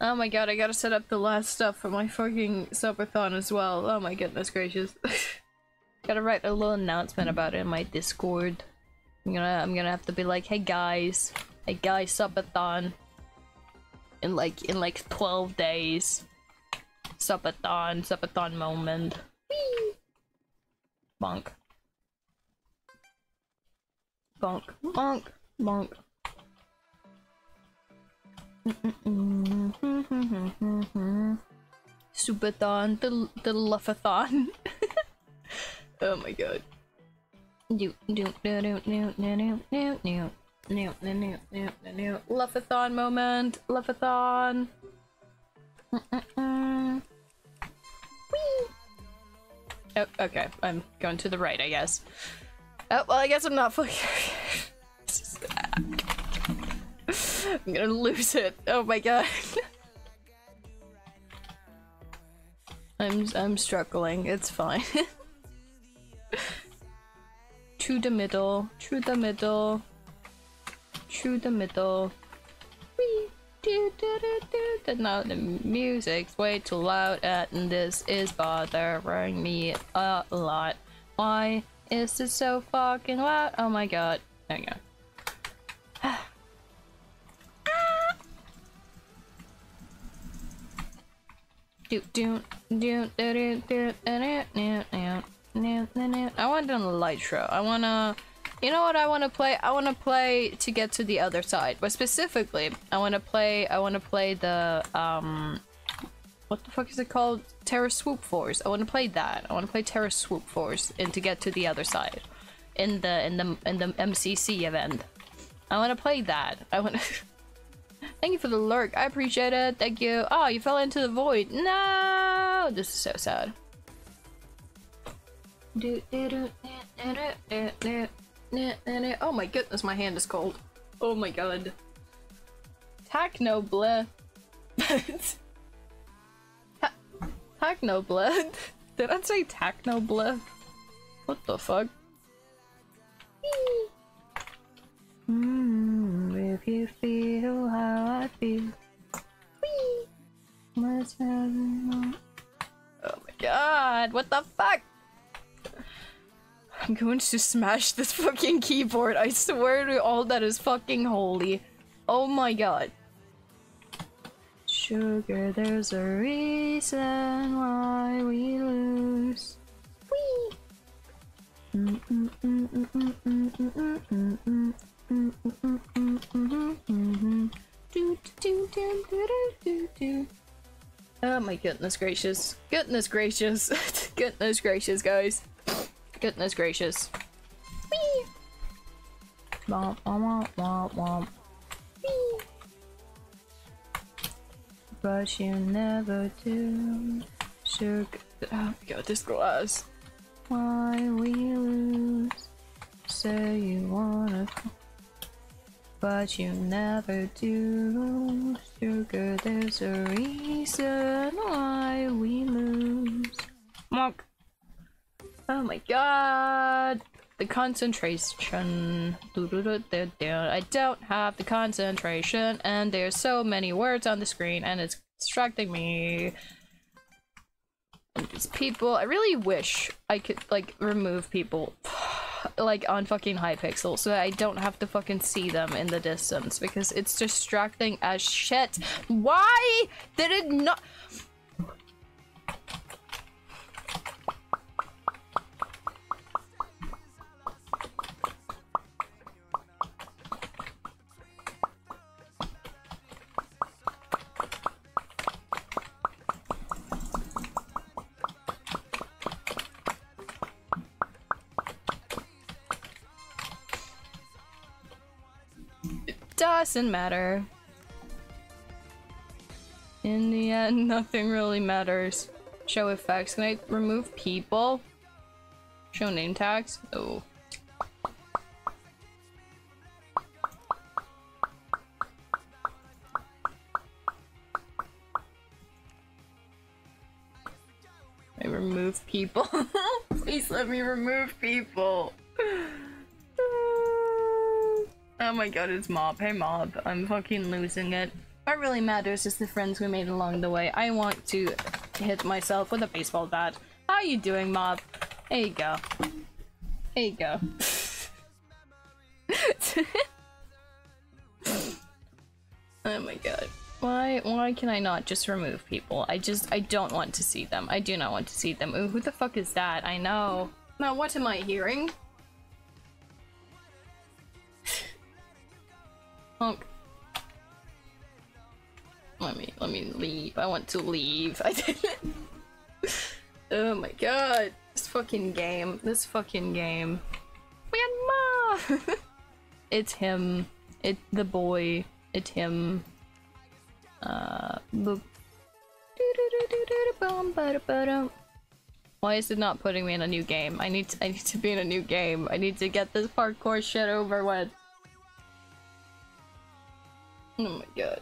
Oh my god, I gotta set up the last stuff for my fucking subathon as well. Oh my goodness gracious. gotta write a little announcement about it in my Discord. I'm gonna I'm gonna have to be like, hey guys, hey guys, subathon. In like in like 12 days. Subathon, subathon moment. Whee! Bonk. Bonk, bonk, bonk. Superthon, the the luffathon. oh my god. Do do do do do do do do. No, no, no, no, no. Luffathon moment. Luffathon. Mm -mm Oh, okay. I'm going to the right, I guess. Oh, well, I guess I'm not fucking. I'm gonna lose it. Oh my god. I'm I'm struggling. It's fine. to the middle. To the middle. To the middle. Do, do, do, do. Now the music's way too loud and this is bothering me a lot. Why is it so fucking loud? Oh my god. You go. Do do do do do do do do do do I want it on the light show. I wanna you know what I wanna play? I wanna play to get to the other side. But specifically, I wanna play I wanna play the um what the fuck is it called? Terra Swoop Force. I wanna play that. I wanna play Terra Swoop Force and to get to the other side. In the in the in the MCC event. I wanna play that. I wanna Thank you for the lurk. I appreciate it. Thank you. Oh, you fell into the void. No! This is so sad. Oh my goodness, my hand is cold. Oh my god. Techno bleh. Techno bleh. Did I say techno bleh? What the fuck? Mm, if you feel how I feel. Whee! Let's have it. Oh my god, what the fuck? I'm going to smash this fucking keyboard. I swear to all that is fucking holy. Oh my god. Sugar, there's a reason why we lose. Whee! Oh my goodness gracious. Goodness gracious. goodness gracious, guys. Goodness gracious. Whee! Womp, womp, womp, womp. Whee! But you never do. Sugar. Oh god, this glass. Why we lose? Say you wanna but you never do. Sugar, there's a reason why we lose. Monk. Oh my god. The concentration. I don't have the concentration, and there's so many words on the screen, and it's distracting me. And these people, I really wish I could like remove people like on fucking Hypixel so that I don't have to fucking see them in the distance because it's distracting as shit. Why did it not? Doesn't matter. In the end, nothing really matters. Show effects. Can I remove people? Show name tags? Oh. I remove people. Please let me remove people. Oh my god, it's Mob. Hey Mob, I'm fucking losing it. What really matters is the friends we made along the way. I want to hit myself with a baseball bat. How you doing, Mob? There you go. There you go. oh my god. Why why can I not just remove people? I just I don't want to see them. I do not want to see them. Ooh, who the fuck is that? I know. Now what am I hearing? Honk. Let me let me leave. I want to leave. I didn't. oh my god. This fucking game. This fucking game. Myanmar! it's him. It the boy. It's him. Uh. Why is it not putting me in a new game? I need to, I need to be in a new game. I need to get this parkour shit over with. Oh my god.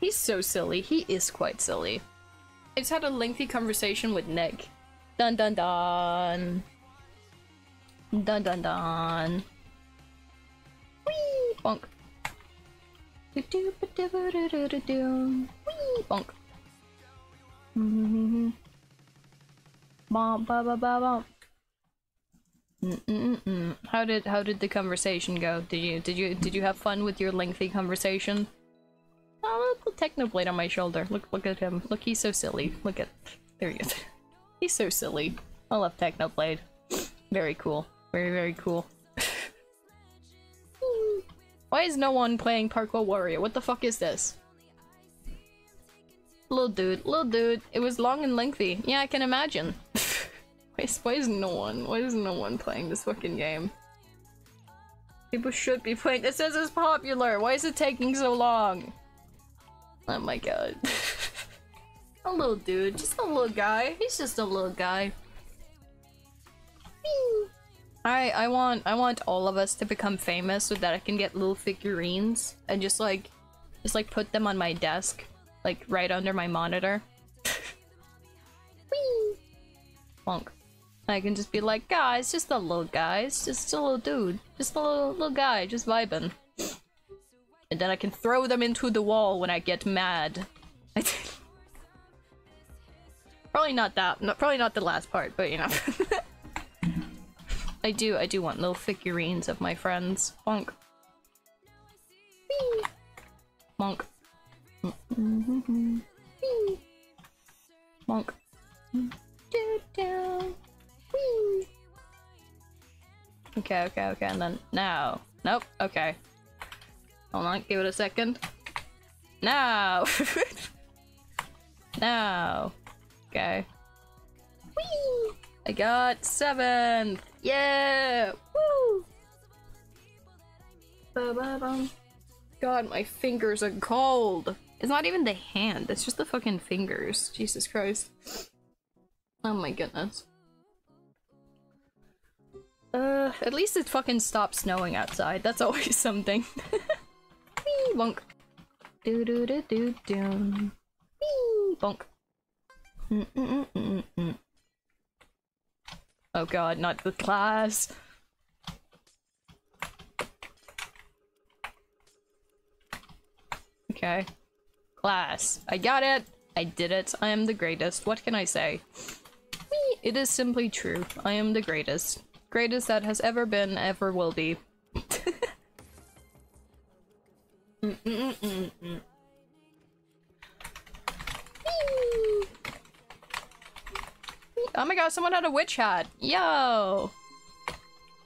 He's so silly. He is quite silly. I just had a lengthy conversation with Nick. Dun dun dun. Dun dun dun. Whee! Bonk. Do do ba do do do do do. Whee! Bonk. Mm-hmm. Bom ba ba ba bom. Mm-mm-mm. How did how did the conversation go? Did you did you did you have fun with your lengthy conversation? Oh, look, Technoblade on my shoulder. Look look at him. Look, he's so silly. Look at there he is. He's so silly. I love Technoblade. Very cool. Very very cool. Why is no one playing Parkour Warrior? What the fuck is this? Little dude, little dude. It was long and lengthy. Yeah, I can imagine. why, is, why is no one? Why is no one playing this fucking game? People should be playing. Says it's popular. Why is it taking so long? Oh my god. a little dude, just a little guy. He's just a little guy. I I want I want all of us to become famous so that I can get little figurines and just like just like put them on my desk, like right under my monitor. Whee! Bonk. I can just be like, guys, just a little guy, it's just a little dude, just a little little guy, just vibing. And then I can throw them into the wall when I get mad. probably not that, probably not the last part, but you know. I do, I do want little figurines of my friends. Bonk. Whee! Bonk. Whee! Bonk. Okay, okay, okay, and then now. Nope, okay. Hold on, give it a second. Now! now! Okay. Whee! I got seventh! Yeah! Woo! Ba-ba-bum. God, my fingers are cold! It's not even the hand, it's just the fucking fingers. Jesus Christ. Oh my goodness. Uh, at least it fucking stopped snowing outside. That's always something. Wee bonk. Do do do do do. Wee bonk. Mm -mm -mm oh god, not the class. Okay. Class. I got it! I did it. I am the greatest. What can I say? It is simply true. I am the greatest. Greatest that has ever been, ever will be. Mm, mm, mm. Oh my god, someone had a witch hat. Yo!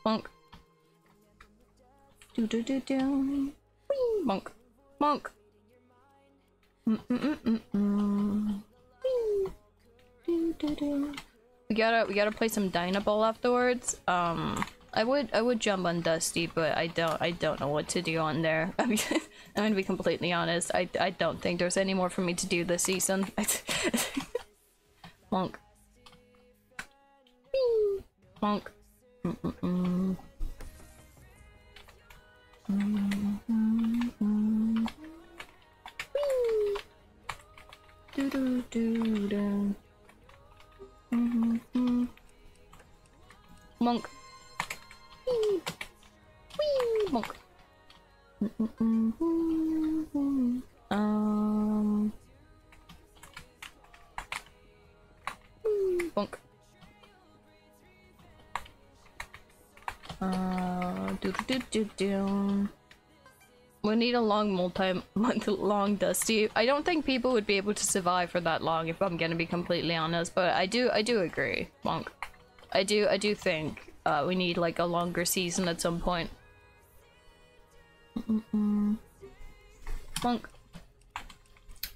Monk. Do do do do. Monk. Monk. Mm mm mm mm mm. Do do do. We gotta we gotta play some Dynaball afterwards. Um I would I would jump on Dusty, but I don't I don't know what to do on there. I mean I'm gonna be completely honest. I I don't think there's any more for me to do this season. -mm. Whee! Do do do do. Mm -hmm. Monk. Whee! Whee! Monk. Mm -mm -mm um. Monk. Uh, do do do do do. We need a long multi-month long Dusty. I don't think people would be able to survive for that long if I'm gonna be completely honest, but I do I do agree, Monk. I do I do think uh, we need like a longer season at some point. Monk.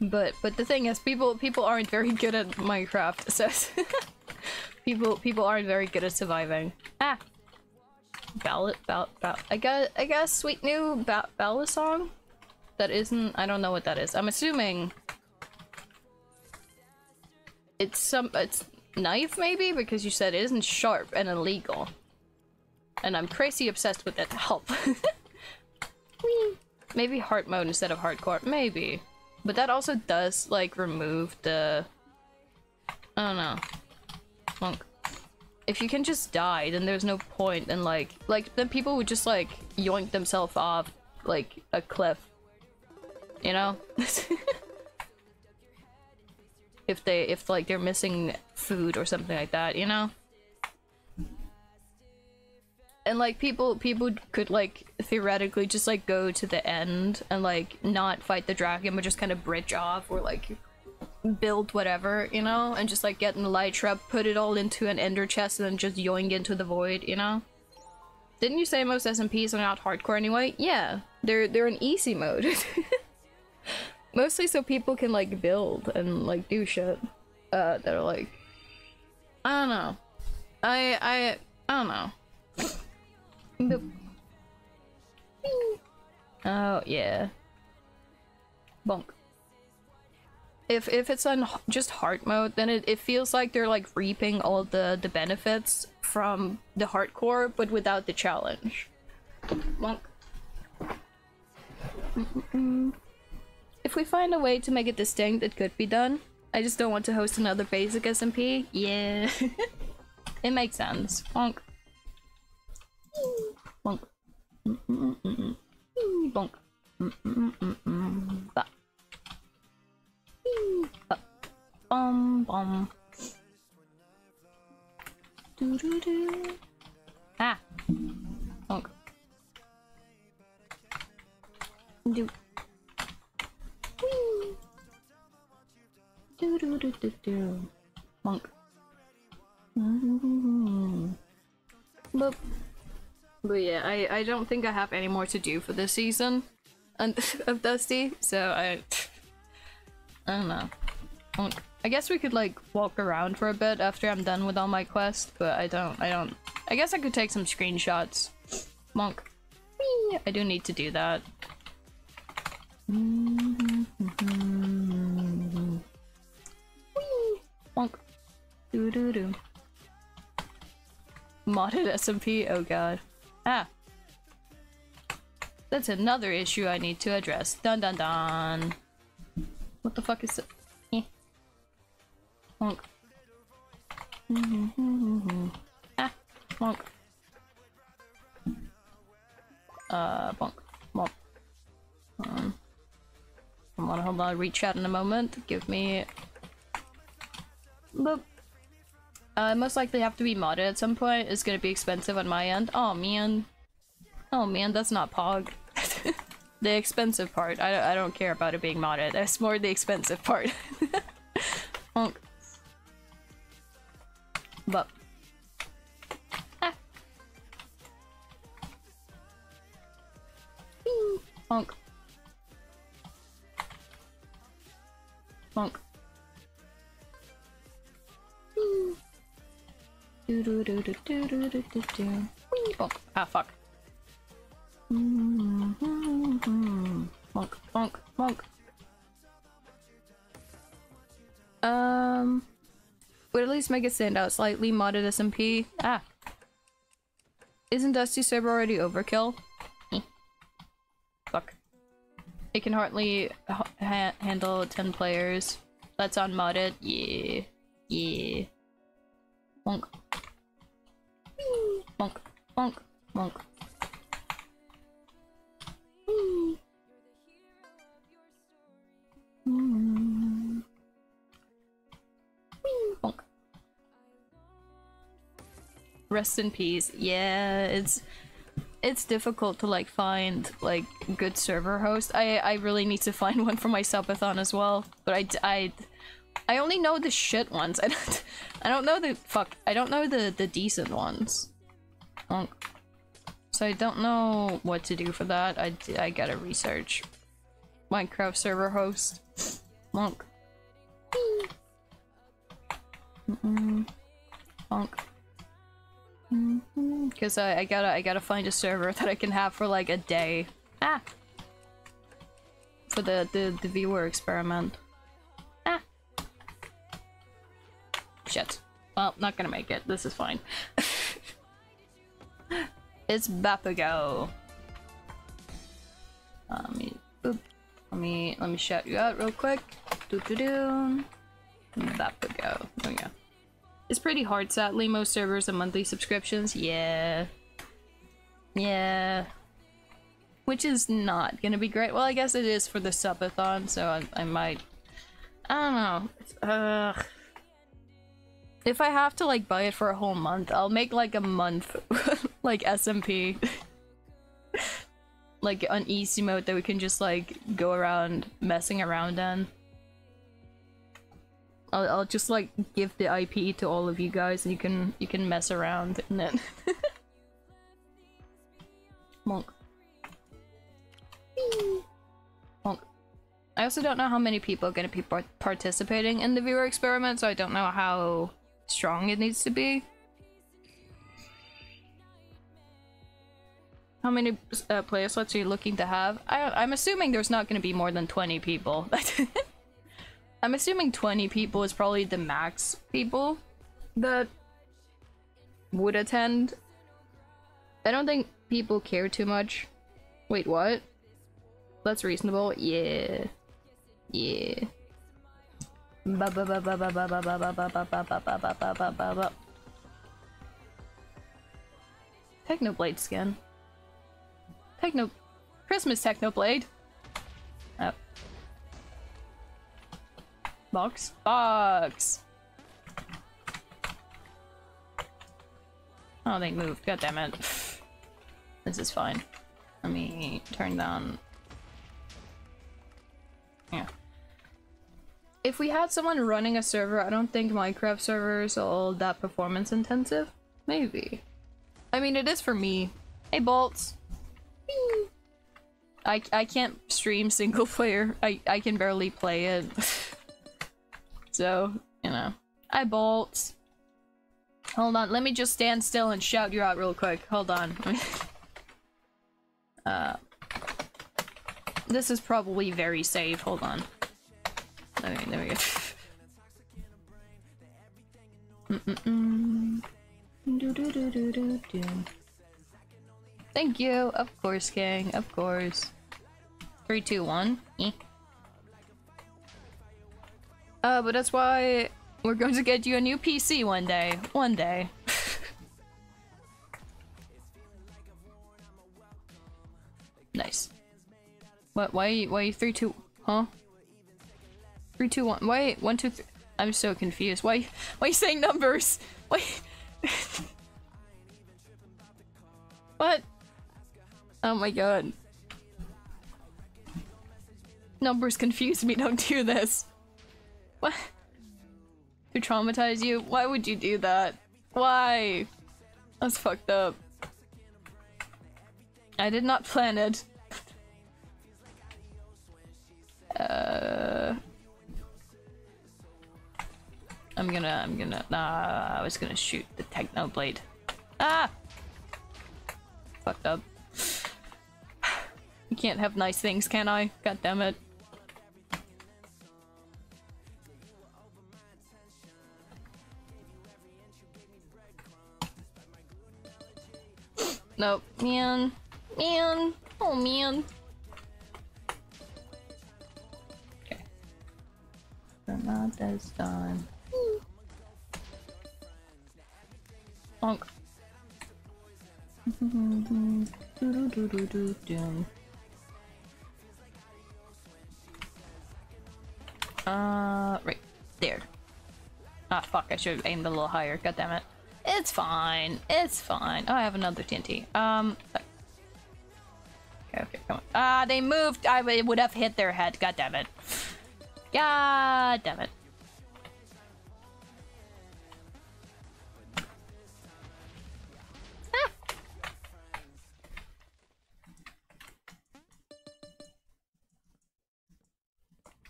But but the thing is, people people aren't very good at Minecraft, so people people aren't very good at surviving. Ah, ballad ball ball. I got I got sweet new ba ballad song. That isn't. I don't know what that is. I'm assuming it's some. It's knife maybe because you said it isn't sharp and illegal. And I'm crazy obsessed with it. Help. Maybe hard mode instead of hardcore. Maybe. But that also does, like, remove the... I don't know. Monk. If you can just die, then there's no point in, like... Like, then people would just, like, yoink themselves off, like, a cliff. You know? if they, if, like, they're missing food or something like that, you know? and like people people could like theoretically just like go to the end and like not fight the dragon but just kind of bridge off or like build whatever you know and just like get in the elytra put it all into an ender chest and then just yoink into the void you know? Didn't you say most smps are not hardcore anyway? Yeah. They're they're in easy mode. Mostly so people can like build and like do shit. Uh that are like i don't know. I i i don't know. Oh, yeah. Bonk. If, if it's on just hard mode, then it, it feels like they're like reaping all the, the benefits from the hardcore, but without the challenge. Mm-mm-mm. If we find a way to make it distinct, it could be done. I just don't want to host another basic SMP. Yeah. it makes sense. Bonk. Bonk. Mm -mm -mm Bonk. Bum bum. Do do do. Ah. Bonk. Do. Do do do do do. Bonk. Mm -hmm. But yeah, I, I don't think I have any more to do for this season and of Dusty, so I I don't know. Well, I guess we could like walk around for a bit after I'm done with all my quests, but I don't I don't I guess I could take some screenshots. Monk. I do need to do that. Monk. Doo doo doo. Modded SMP? Oh god. Ah. That's another issue I need to address. Dun dun dun. What the fuck is it? Eh. Bonk. ah, bonk. Uh, bonk. Bonk. Um. Hold on, hold on. Reach out in a moment. Give me. Boop. Uh, most likely have to be modded at some point. It's gonna be expensive on my end. Oh man. Oh man, that's not Pog. The expensive part. I, I don't care about it being modded. That's more the expensive part. Honk. But. Ah. Wee. Honk. Honk. Wee. Do do do do do do do do. Ah, fuck. Mm. Mm-hmm. Bonk, bonk, bonk. Um, would at least make it stand out slightly. Modded SMP. Ah. Isn't Dusty Server already overkill? Eh. Fuck. It can hardly ha ha handle 10 players. That's unmodded. Yeah. Rest in peace. Yeah, it's it's difficult to like find like good server host. I I really need to find one for my subathon as well. But I I I only know the shit ones. I don't I don't know the fuck. I don't know the the decent ones. So I don't know what to do for that. I, I gotta research. Minecraft server host. Monk. Mm-mm. Monk. Because I, I gotta I gotta find a server that I can have for like a day. Ah. For the the, the viewer experiment. Ah. Shit. Well, not gonna make it. This is fine. It's Bapago. Let me, boop. Let me, let me shout you out real quick. Doo doo doo. It's pretty hard, sadly. Most servers have monthly subscriptions. Yeah. Yeah. Which is not gonna be great. Well, I guess it is for the subathon, so I, I might. I don't know. Ugh. If I have to like buy it for a whole month, I'll make like a month like SMP. like an easy mode that we can just like go around messing around in. I'll, I'll just like give the IP to all of you guys and you can you can mess around in it. Monk. Monk. I also don't know how many people are going to be par participating in the viewer experiment, so I don't know how strong it needs to be. How many uh, player slots are you looking to have? I, I'm assuming there's not going to be more than 20 people. I'm assuming 20 people is probably the max people that would attend. I don't think people care too much. Wait, what? That's reasonable. Yeah. Yeah. Technoblade skin. Techno... Christmas Technoblade! Box? Box! Oh, they moved. God damn it. This is fine. Let me turn down... Yeah. If we had someone running a server, I don't think Minecraft servers are all that performance intensive. Maybe. I mean, it is for me. Hey, Bolts! I, I can't stream single player. I, I can barely play it. so, you know. I bolt. Hold on, let me just stand still and shout you out real quick. Hold on. uh, this is probably very safe. Hold on. We- there we go. Mm-mm-mm. Do-do-do-do-do-do. Thank you. Of course, King. Of course. Three, two, one. Eh. Uh, but that's why we're going to get you a new PC one day. One day. nice. What? Why? Why? Three, two? Huh? Three, two, one. Wait, one, two, three. I'm so confused. Why? Why are you saying numbers? Why? what? Oh my god. Numbers confuse me. Don't do this. What? To traumatize you? Why would you do that? Why? That's fucked up. I did not plan it. Uh, I'm gonna, I'm gonna, nah, I was gonna shoot the Technoblade. Ah! Fucked up. You can't have nice things, can I? God damn it. Nope. Man. Man. Oh, man. Okay. Granada's done. Bonk. Do-do-do-do-do-do. Uh, right there. Ah, fuck, I should have aimed a little higher. God damn it. It's fine. It's fine. Oh, I have another TNT. Um, okay, okay, come on. Ah, they moved. I would have hit their head. God damn it. God damn it. Ah.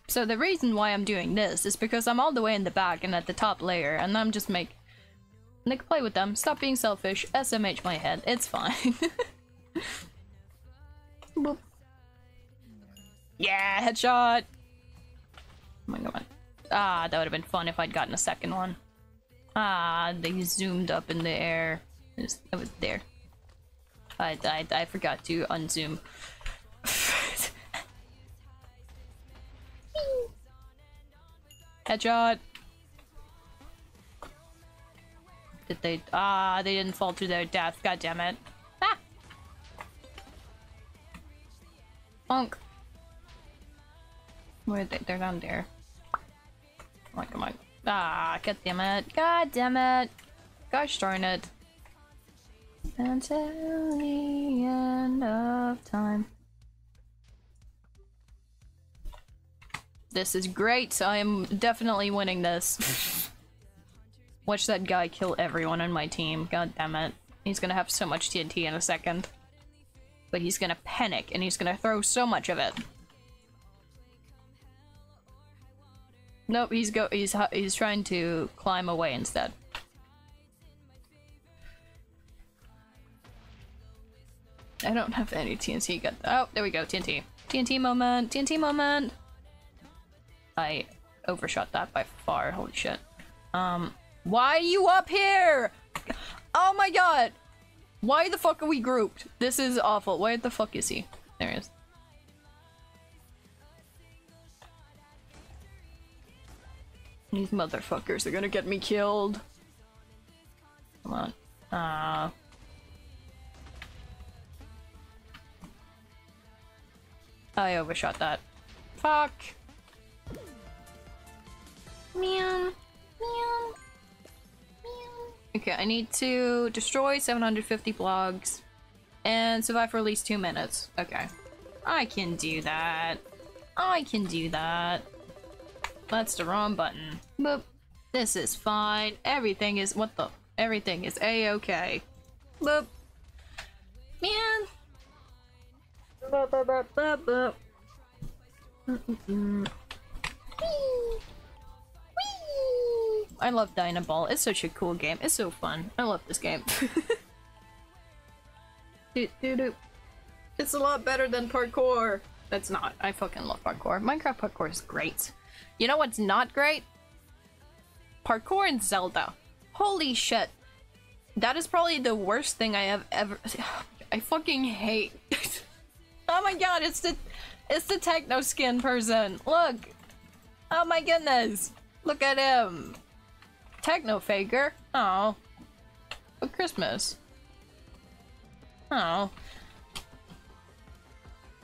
So the reason why I'm doing this is because I'm all the way in the back and at the top layer, and I'm just make Nick play with them. Stop being selfish. SMH my head. It's fine. Yeah, headshot. Oh my god. Ah, that would have been fun if I'd gotten a second one. Ah, they zoomed up in the air. It was, it was there. I, I, I forgot to unzoom. Headshot. Did they? Ah, they didn't fall to their death. God damn it. Ah! Bonk. Where they? They're down there. Come on, come on. Ah, god damn it. God damn it. Gosh darn it. Until the end of time. This is great. So I am definitely winning this. Watch that guy kill everyone on my team. God damn it. He's gonna have so much TNT in a second. But he's gonna panic and he's gonna throw so much of it. Nope, he's go he's he's trying to climb away instead. I don't have any TNT. Got oh, there we go. TNT. TNT moment. TNT moment. I overshot that by far. Holy shit. Um, why are you up here? Oh my god. Why the fuck are we grouped? This is awful. Where the fuck is he? There he is. These motherfuckers are gonna get me killed. Come on. Uh. I overshot that. Fuck. Meow. Meow. Okay, I need to destroy 750 blogs and survive for at least two minutes. Okay. I can do that. I can do that. That's the wrong button. Boop. This is fine. Everything is- what the- everything is a-okay. Boop. Man. Boop, boop, boop, boop, boop. I love Dynaball. It's such a cool game. It's so fun. I love this game. do, do, do. It's a lot better than parkour. That's not. I fucking love parkour. Minecraft parkour is great. You know what's not great? Parkour in Zelda. Holy shit. That is probably the worst thing I have ever. I fucking hate. oh my god! It's the, it's the techno skin person. Look. Oh my goodness. Look at him. Techno faker. Oh. For Christmas. Oh.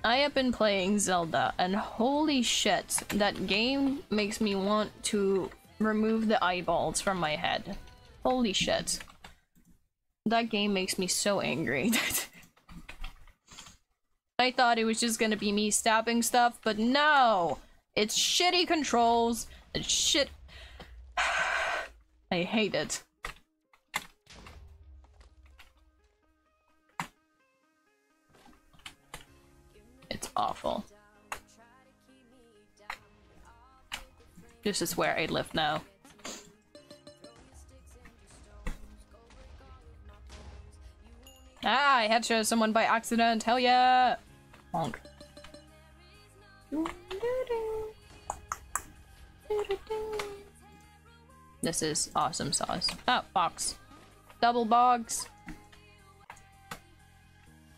I have been playing Zelda, and holy shit, that game makes me want to remove the eyeballs from my head. Holy shit. That game makes me so angry. I thought it was just gonna be me stabbing stuff, but no! It's shitty controls and shit. I hate it. It's awful. This is where I live now. Ah, I headshot someone by accident. Hell yeah! Honk. This is awesome sauce. Oh, box. Double box.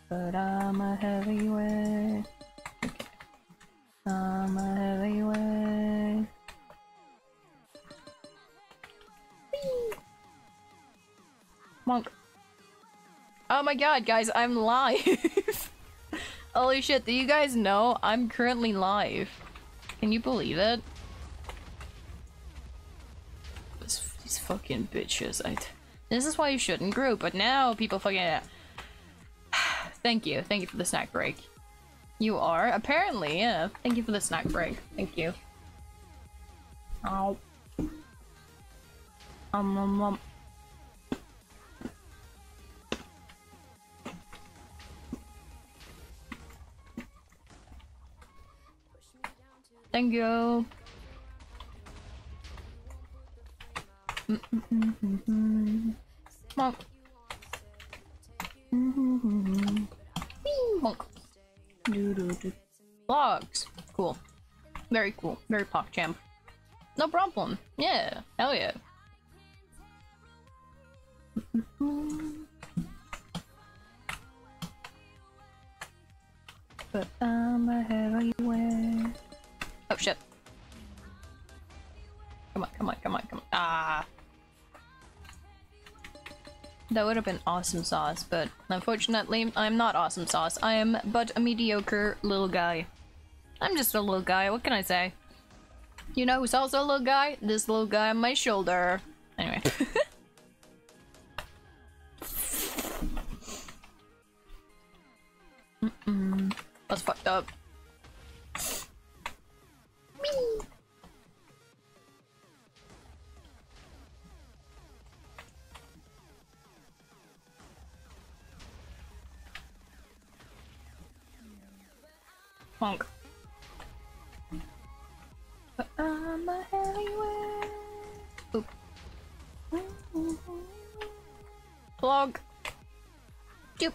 But I'm a heavyweight. Okay. I'm a heavyweight. Monk. Oh my god, guys, I'm live! Holy shit, do you guys know I'm currently live? Can you believe it? These fucking bitches. I, this is why you shouldn't group, but now people fucking. Thank you. Thank you for the snack break. You are? Apparently, yeah. Thank you for the snack break. Thank you. Ow. Um, um, um. Thank you. Monk. Monk. Vlogs. Cool. Very cool. Very PogChamp. No problem. Yeah. Hell yeah. But I'm a heavyweight. Oh shit. Come on, come on, come on, come on. Ah. That would have been awesome sauce, but unfortunately, I'm not awesome sauce. I am but a mediocre little guy. I'm just a little guy, what can I say? You know who's also a little guy? This little guy on my shoulder. Anyway. Mm-mm. That's fucked up. Whee! Honk. But I'm a heavyweight. Oop. Plug. Doop.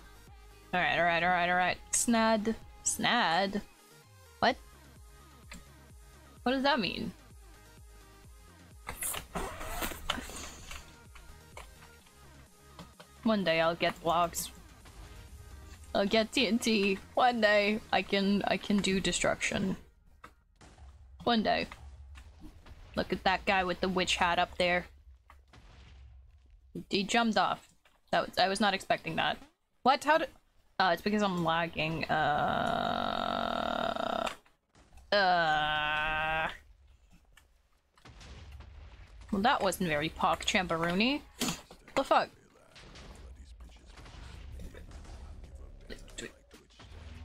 Alright, alright, alright, alright. Snad. Snad? What? What does that mean? One day I'll get vlogs. I'll get TNT. One day I can I can do destruction. One day. Look at that guy with the witch hat up there. He jumped off. That was I was not expecting that. What? How did? Uh, it's because I'm lagging. Uh. Uh. Well, that wasn't very Pock Chambaroni. The fuck?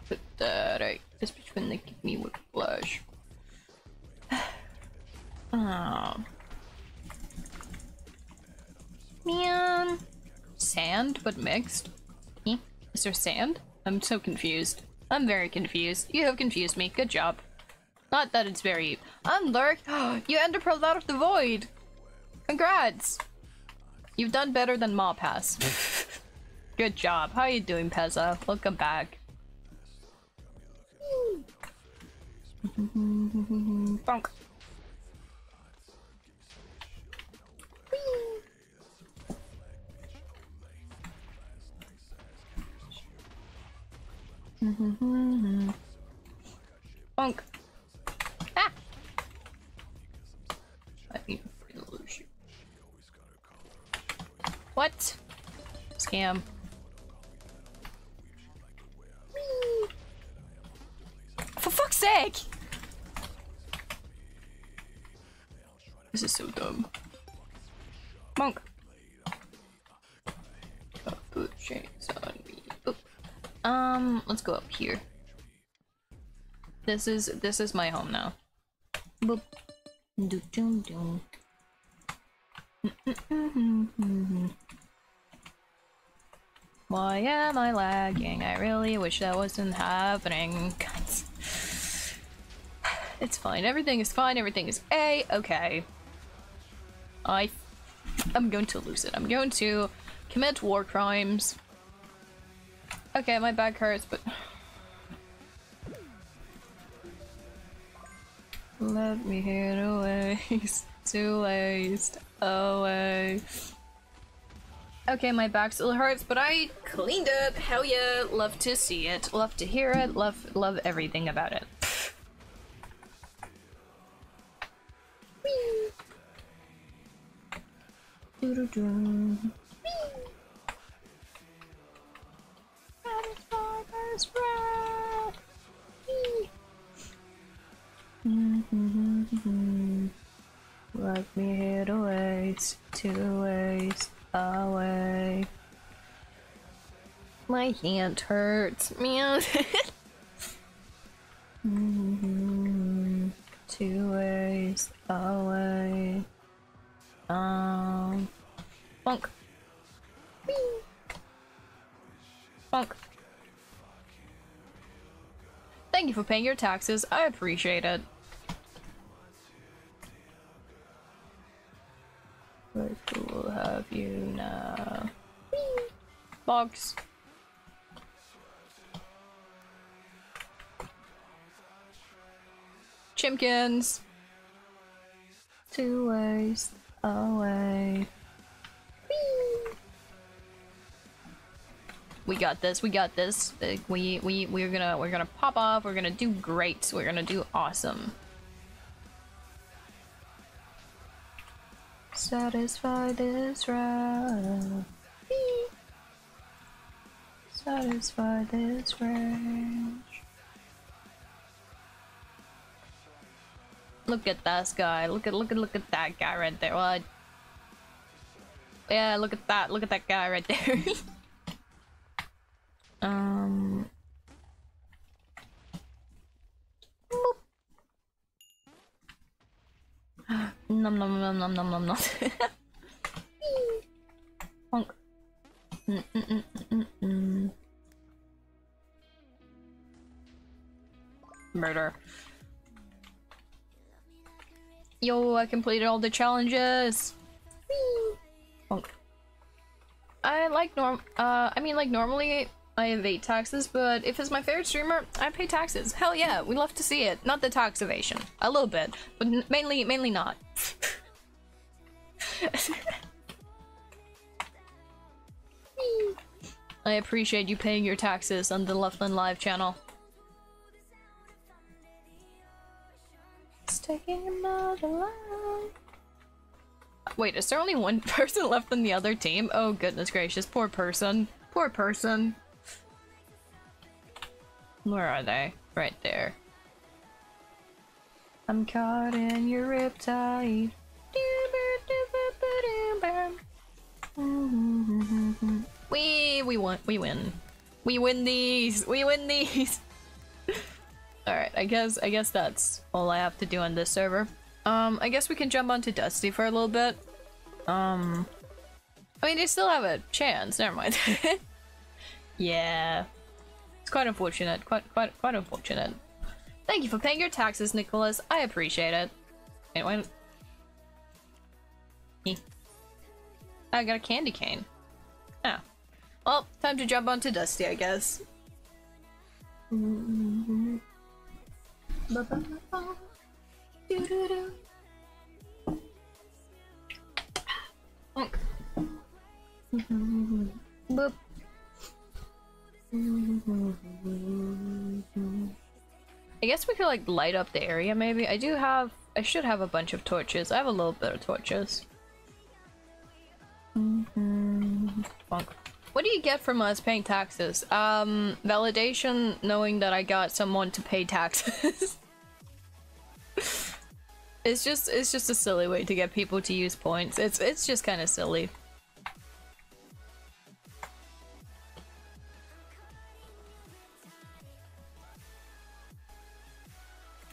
Put that right. This bitch when they give me whiplash. oh. Man. Sand, but mixed? Eh? Is there sand? I'm so confused. I'm very confused. You have confused me. Good job. Not that it's very... Unlurk! you ender pearled out of the void! Congrats! You've done better than Ma Pass. Good job. How you doing, Pezza? Welcome back. Bonk. Bonk. Ah! I need to lose you. What? Scam. Frick? This is so dumb. Monk. Oh, put chains on me. Boop. Um, let's go up here. This is this is my home now. Boop. Do do do. Why am I lagging? I really wish that wasn't happening. It's fine. Everything is fine. Everything is a okay. I I'm going to lose it. I'm going to commit war crimes. Okay, my back hurts, but let me hit away, to waste away. Okay, my back still hurts, but I cleaned it. Hell yeah, love to see it, love to hear it, love love everything about it. Whee! Satisfied as rat. Whee! Let me hit a ways, two ways away. My hand hurts, man. two ways away. Um, funk. Whee! Funk. Thank you for paying your taxes. I appreciate it. Will have you now? Whee! Box. Chimkins. Two ways away. Whee! We got this. We got this. We we we're gonna we're gonna pop off. We're gonna do great. We're gonna do awesome. Satisfy this round. Whee! Satisfy this range. Look at this guy. Look at look at look at that guy right there. What? Yeah, look at that. Look at that guy right there. um. Nom nom nom nom nom nom nom. Honk. Mm -mm -mm -mm -mm. Murder. Yo, I completed all the challenges. I like norm. Uh, I mean, like normally I evade taxes, but if it's my favorite streamer, I pay taxes. Hell yeah, we love to see it. Not the tax evasion, a little bit, but mainly, mainly not. I appreciate you paying your taxes on the Loveland Live channel. It's taking another life. Wait, is there only one person left on the other team? Oh goodness gracious, poor person. Poor person. Where are they? Right there. I'm caught in your riptide. We we won we win. We win these. We win these. Alright, I guess I guess that's all I have to do on this server. Um, I guess we can jump onto Dusty for a little bit. Um, I mean, they still have a chance. Never mind. yeah, it's quite unfortunate. Quite, quite, quite unfortunate. Thank you for paying your taxes, Nicholas. I appreciate it. Anyway, I got a candy cane. Ah, well, time to jump onto Dusty, I guess. Ba-ba-ba-ba. Doo-doo-doo. Boop. I guess we could like light up the area maybe. I do have I should have a bunch of torches. I have a little bit of torches. Bonk. What do you get from us paying taxes? Um, validation knowing that I got someone to pay taxes. It's just it's just a silly way to get people to use points. It's it's just kind of silly.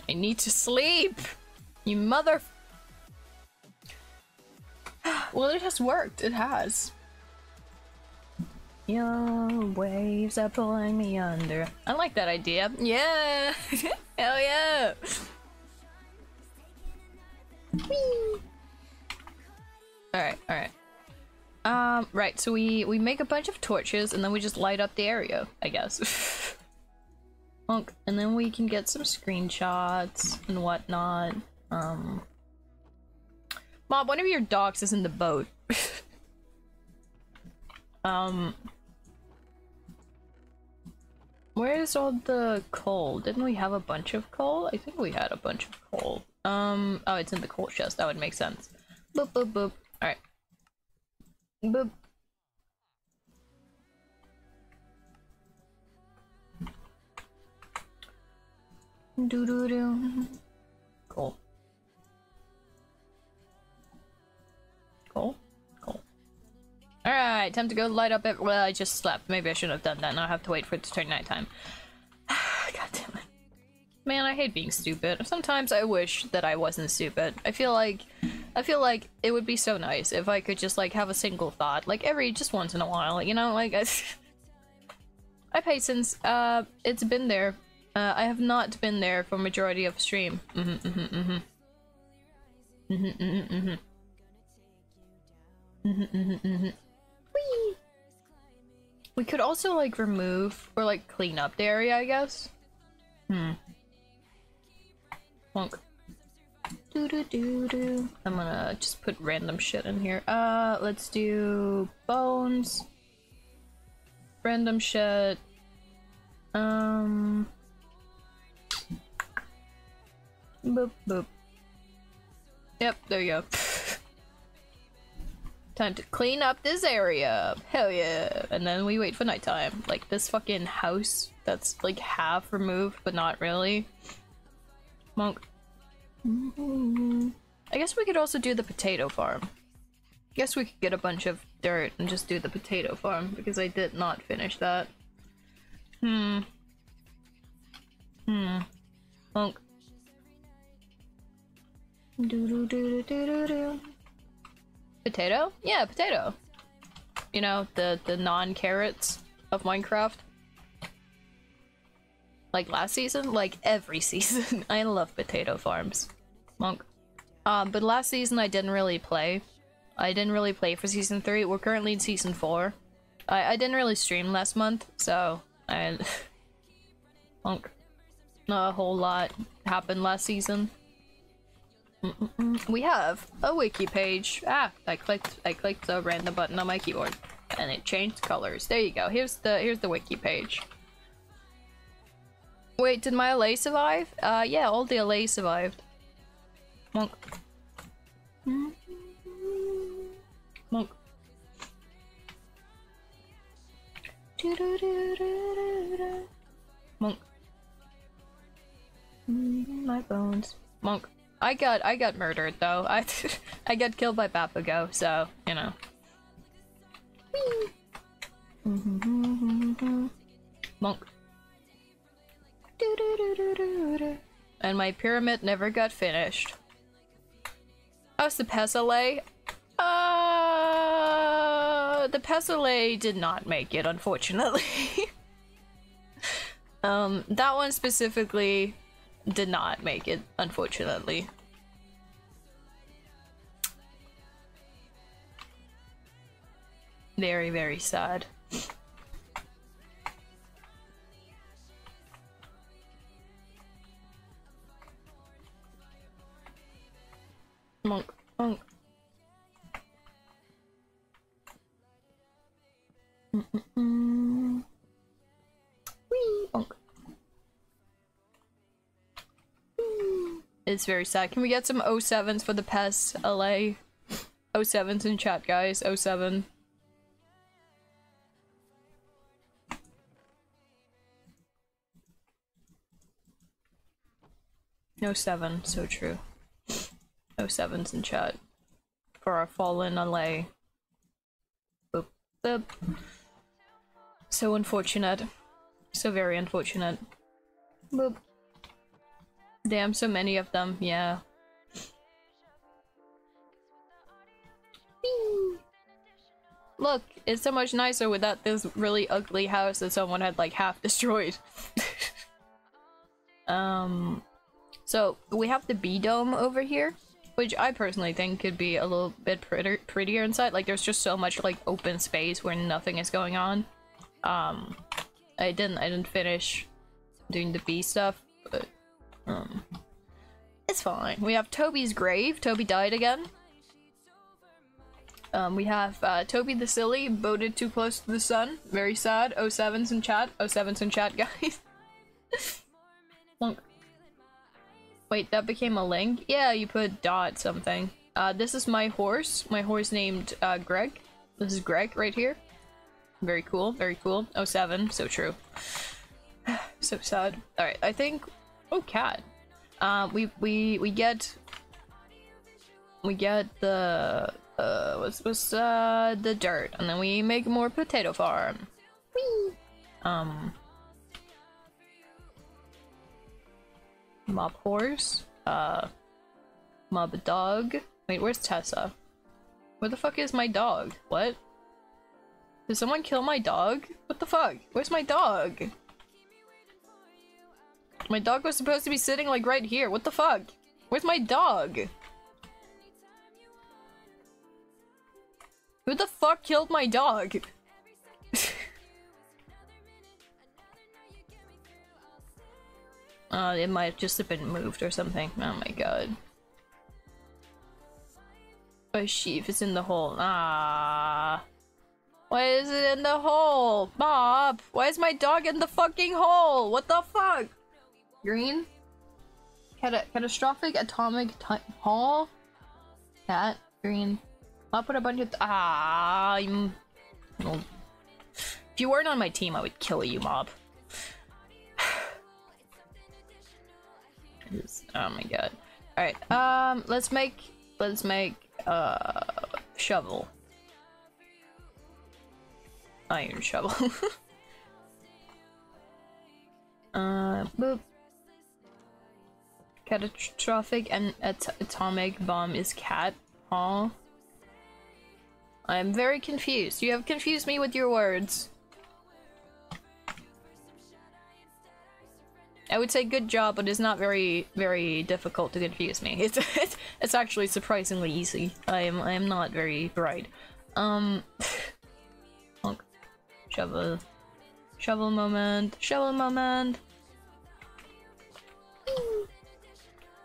I need to sleep. You mother. well, it has worked. It has. Your waves are pulling me under. I like that idea. Yeah! Hell yeah! Alright, alright. Um, right, so we, we make a bunch of torches and then we just light up the area, I guess. And then we can get some screenshots and whatnot. Um... Mom, one of your dogs is in the boat. um... Where's all the coal? Didn't we have a bunch of coal? I think we had a bunch of coal. Um, oh, it's in the coal chest. That would make sense. Boop, boop, boop. Alright. Boop. Doo doo doo. Cool. Cool. Alright, time to go light up it. Well, I just slept. Maybe I shouldn't have done that. Now I have to wait for it to turn nighttime. God damn it. Man, I hate being stupid. Sometimes I wish that I wasn't stupid. I feel like I feel like it would be so nice if I could just like have a single thought, like every just once in a while, you know, like I Hi Patience, uh it's been there. Uh I have not been there for majority of stream. Mm-hmm, mm-hmm, mm-hmm. Mm-hmm, mm-hmm, mm-hmm. Mm-hmm, mm-hmm, mm-hmm. We could also like remove or like clean up the area, I guess. Hmm. Plonk. Doo doo doo doo. I'm gonna just put random shit in here. Uh, let's do bones. Random shit. Um. Boop boop. Yep, there you go. Time to clean up this area. Hell yeah. And then we wait for nighttime. Like this fucking house that's like half removed, but not really. Monk. I guess we could also do the potato farm. Guess we could get a bunch of dirt and just do the potato farm because I did not finish that. Hmm. Hmm. Monk. Do do do do do do. Potato? Yeah, potato. You know, the the non-carrots of Minecraft. Like last season, like every season. I love potato farms. Monk. Um, but last season I didn't really play. I didn't really play for season 3. We're currently in season 4. I, I didn't really stream last month, so I Monk. Not a whole lot happened last season. We have a wiki page. Ah, I clicked I clicked the random button on my keyboard and it changed colors. There you go. Here's the here's the wiki page. Wait, did my LA survive? Uh yeah, all the LA survived. Monk. Monk. Monk. My bones. Monk. I got I got murdered though. I I got killed by Papago, so you know. Monk. And my pyramid never got finished. How's the Pesile? Uh, the Pesile did not make it, unfortunately. um, that one specifically did not make it, unfortunately. Very, very sad. Monk, monk. Mm -mm -mm. Whee, monk. It's very sad. Can we get some 07s for the PES LA? 07s in chat, guys. 07. No seven, so true. No sevens in chat. For our fallen LA. Boop, boop. So unfortunate. So very unfortunate. Boop. Damn, so many of them, yeah. Look, it's so much nicer without this really ugly house that someone had like half destroyed. um, so we have the B dome over here, which I personally think could be a little bit prettier, prettier inside. Like there's just so much like open space where nothing is going on. Um, I didn't, I didn't finish doing the B stuff, um, it's fine. We have Toby's grave. Toby died again. Um, we have uh, Toby the Silly, boated too close to the sun. Very sad. 07's in chat. 07's in chat, guys. Wait, that became a link? Yeah, you put dot something. Uh, this is my horse. My horse named uh, Greg. This is Greg right here. Very cool, very cool. 07, so true. so sad. Alright, I think... Oh, cat. Uh, we, we, we get... We get the uh what's what's uh the dirt and then we make more potato farm. Whee! um mob horse uh mob dog. Wait where's tessa? Where the fuck is my dog? What? Did someone kill my dog? What the fuck? Where's my dog my dog was supposed to be sitting like right here what the fuck where's my dog Who the fuck killed my dog? uh, it might just have been moved or something. Oh my god. Oh, sheep is in the hole. Ah. Why is it in the hole? Bob, why is my dog in the fucking hole? What the fuck? Green? Cat catastrophic atomic hall? Cat? Green? I'll put a bunch of- Ah, I'm... If you weren't on my team, I would kill you, mob. oh my god. Alright, um, let's make- let's make, uh, shovel. Iron shovel. uh, boop. Catastrophic and at atomic bomb is cat. Huh? I'm very confused. You have confused me with your words. I would say good job, but it's not very, very difficult to confuse me. It's it's, it's actually surprisingly easy. I am I am not very bright. Um, shovel, shovel moment, shovel moment.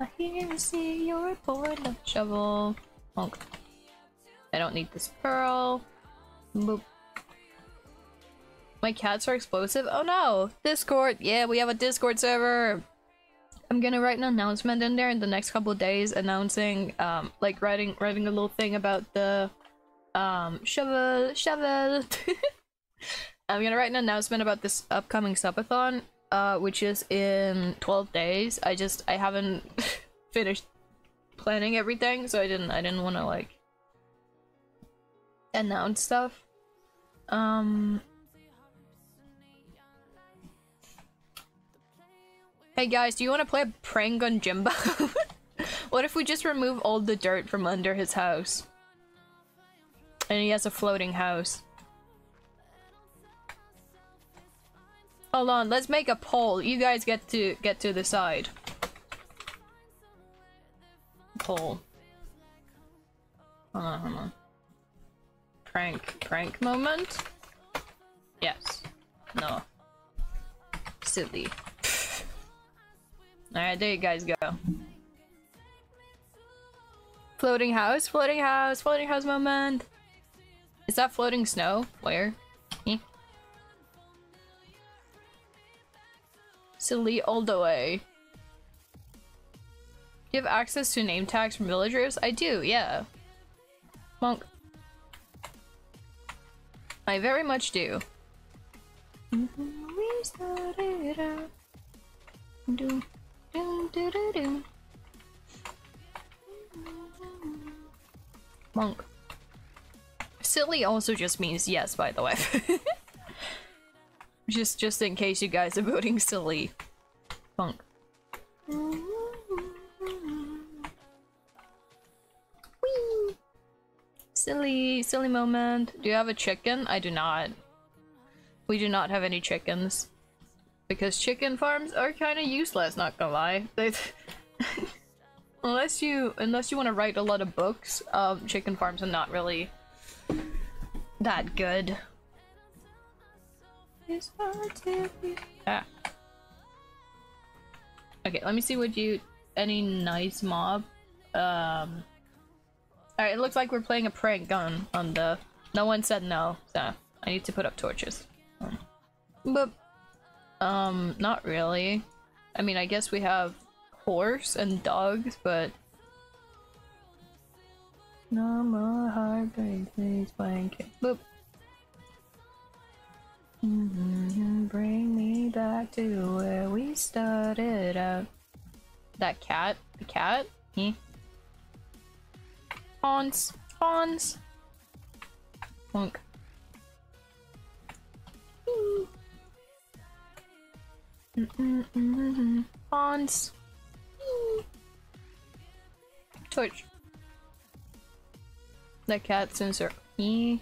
I hear and see your report of shovel. Honk. I don't need this pearl. Boop. My cats are explosive? Oh no! Discord! Yeah, we have a Discord server! I'm gonna write an announcement in there in the next couple days announcing, um, like writing writing a little thing about the, um, shovel, shovel! I'm gonna write an announcement about this upcoming subathon, uh, which is in 12 days. I just, I haven't finished planning everything, so I didn't, I didn't want to, like, announce stuff. Um. Hey guys, do you want to play a prank on Jimbo? what if we just remove all the dirt from under his house? And he has a floating house. Hold on, let's make a poll. You guys get to get to the side. Poll. Hold on, hold on prank prank moment? Yes. No. Silly. Alright, there you guys go. Floating house, floating house, floating house moment. Is that floating snow? Where? Silly all the way. You have access to name tags from villagers? I do, yeah. Monk. I very much do. Monk. Silly also just means yes, by the way. just just in case you guys are voting silly. Monk. Whee! Silly, silly moment. Do you have a chicken? I do not. We do not have any chickens. Because chicken farms are kind of useless, not gonna lie. Unless you unless you want to write a lot of books, um, chicken farms are not really that good. It's hard to be- Ah. Okay, let me see what you any nice mob. Um Alright, it looks like we're playing a prank on on the no one said no, so I need to put up torches. Um, But um not really. I mean I guess we have horse and dogs, but no more heartbreak, please blanket. Boop. Mhm, Bring me back to where we started out. That cat? The cat? He? Hans. Monk. Mm-mm-mm-mm. Hans. Torch. The cat sensor. He.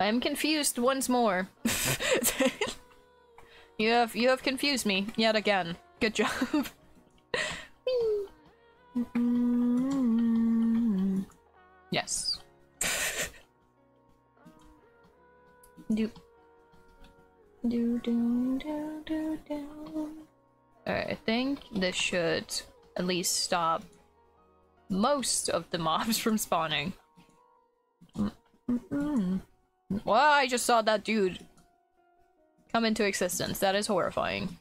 I am confused once more. you have you have confused me yet again. Good job. Yes. do. Do do do do do. Alright, I think this should at least stop most of the mobs from spawning. Mm-mm. Well, I just saw that dude come into existence. That is horrifying.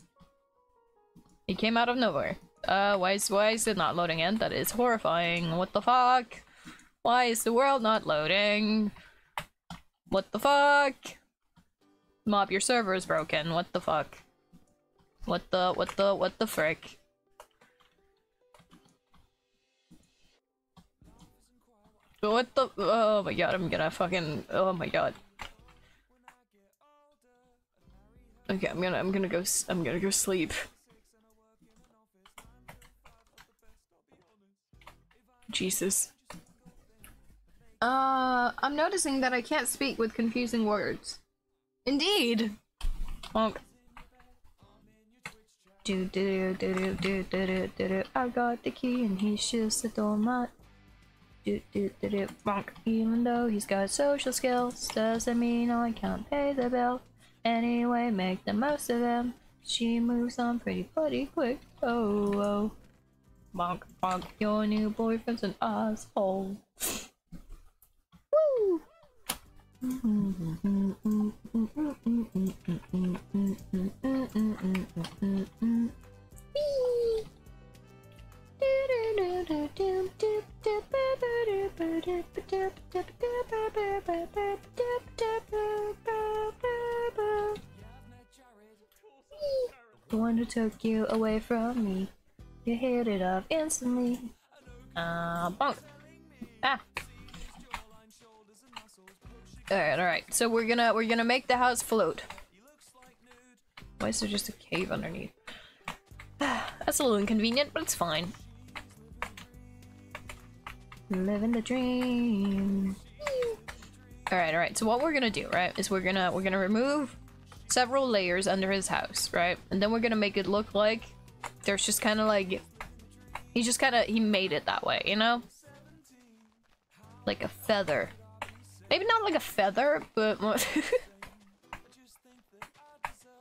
He came out of nowhere. Uh, why is, why is it not loading in? That is horrifying. What the fuck? Why is the world not loading? What the fuck? Mob, your server is broken. What the fuck? What the, what the, what the frick? What the? Oh my god, I'm gonna fucking. Oh my god. Okay, I'm gonna, I'm gonna go, I'm gonna go sleep. Jesus. Uh, I'm noticing that I can't speak with confusing words. Indeed. Do do do do do do do do do. I got the key and he's just a doormat. Do do do do. Bonk. Even though he's got social skills, doesn't mean I can't pay the bill. Anyway, make the most of them. She moves on pretty pretty quick. Oh oh. Bonk bonk. Your new boyfriend's an asshole. Woo. The one who took you away from me. You hit it off instantly. Uh, bonk. Ah. Alright, alright. So we're gonna we're gonna make the house float. Why is there just a cave underneath? That's a little inconvenient, but it's fine. Living the dream. Alright, alright. So what we're gonna do, right, is we're gonna we're gonna remove several layers under his house, right? And then we're gonna make it look like there's just kind of like he just kind of he made it that way, you know? Like a feather. Maybe not like a feather, but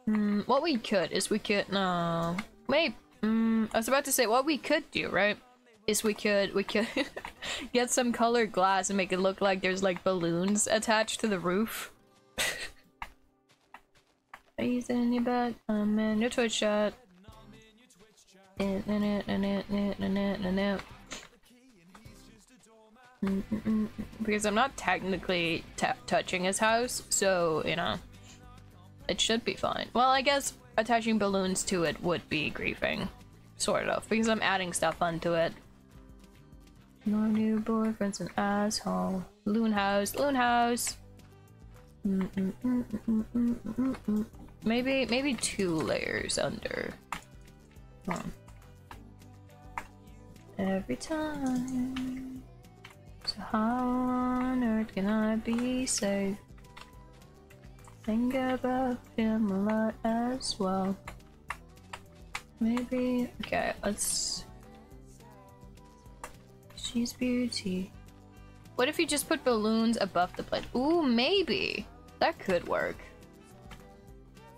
Hmm, what we could is we could no maybe mm, I was about to say what we could do, right? Is we could we could get some colored glass and make it look like there's like balloons attached to the roof. Are you in your? I'm in your Twitch mm, Because I'm not technically touching his house, so you know, it should be fine. Well, I guess attaching balloons to it would be griefing, sort of, because I'm adding stuff onto it. My new boyfriend's an asshole. Loon house, loon house. Mm, mm, mm, mm, mm, mm. Maybe, maybe two layers under. Every time. So how on earth can I be safe? Think about him a lot as well. Maybe. Okay, let's. She's beauty. What if you just put balloons above the plate? Ooh, maybe. That could work.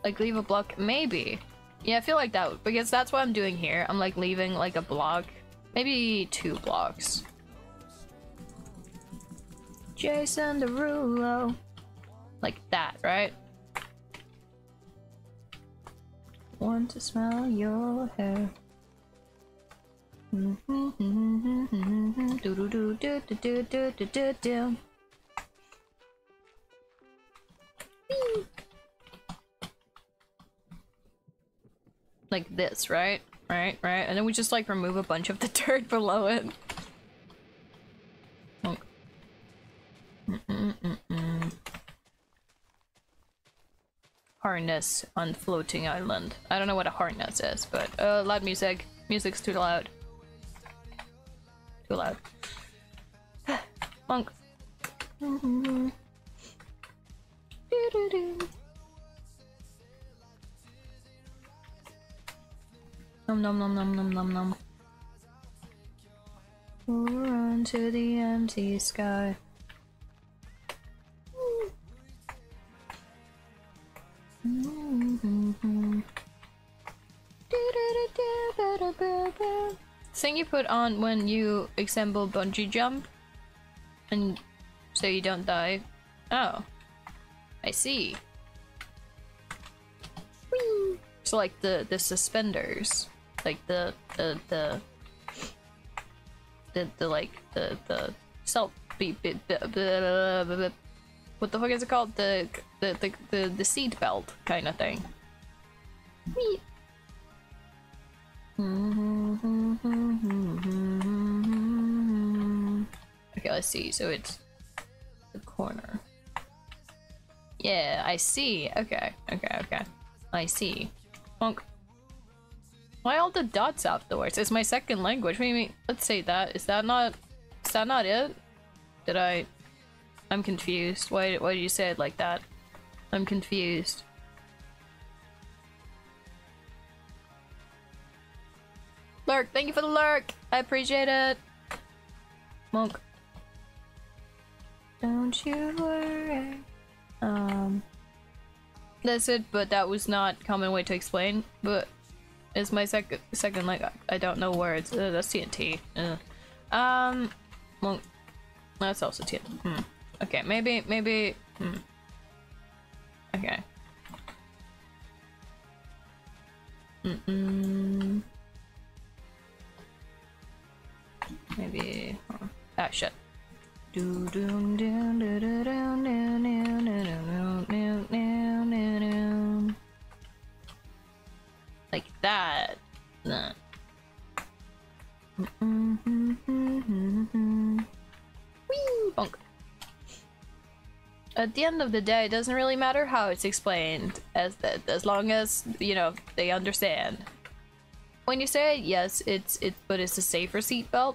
Like leave a block, maybe. Yeah, I feel like that because that's what I'm doing here. I'm like leaving like a block, maybe two blocks. Jason Derulo. Like that, right? Want to smell your hair. Like this, right? Right, right. And then we just like remove a bunch of the dirt below it. Harness on floating island. I don't know what a harness is, but uh, loud music. Music's too loud. Too loud. Monk. Mm-hmm. Nom nom nom nom nom nom nom. Run to the empty sky. Thing you put on when you assemble bungee jump, and so you don't die. Oh, I see. Whee! So like the the suspenders, like the the the the, the like the the self beep, beep, what the fuck is it called? The the the the, the seat belt kind of thing. Whee! Mm-hmm. Okay, let's see. So it's the corner. Yeah, I see. Okay, okay, okay. I see. Bonk. Why all the dots afterwards? It's my second language. What do you mean? Let's say that. Is that not? Is that not it? Did I? I'm confused. Why? Why did you say it like that? I'm confused. Lurk, thank you for the lurk. I appreciate it. Monk. Don't you worry. Um. That's it, but that was not common way to explain. But it's my second second like I don't know words. Uh, that's TNT. Uh. Um. Monk. That's also TNT. Hmm. Okay, maybe maybe. Hmm. Okay. Mm do do do do Like that. Nah. Whee! Bonk. At the end of the day, it doesn't really matter how it's explained, as that as long as you know they understand. When you say it, yes, it's it, but it's a safer seatbelt.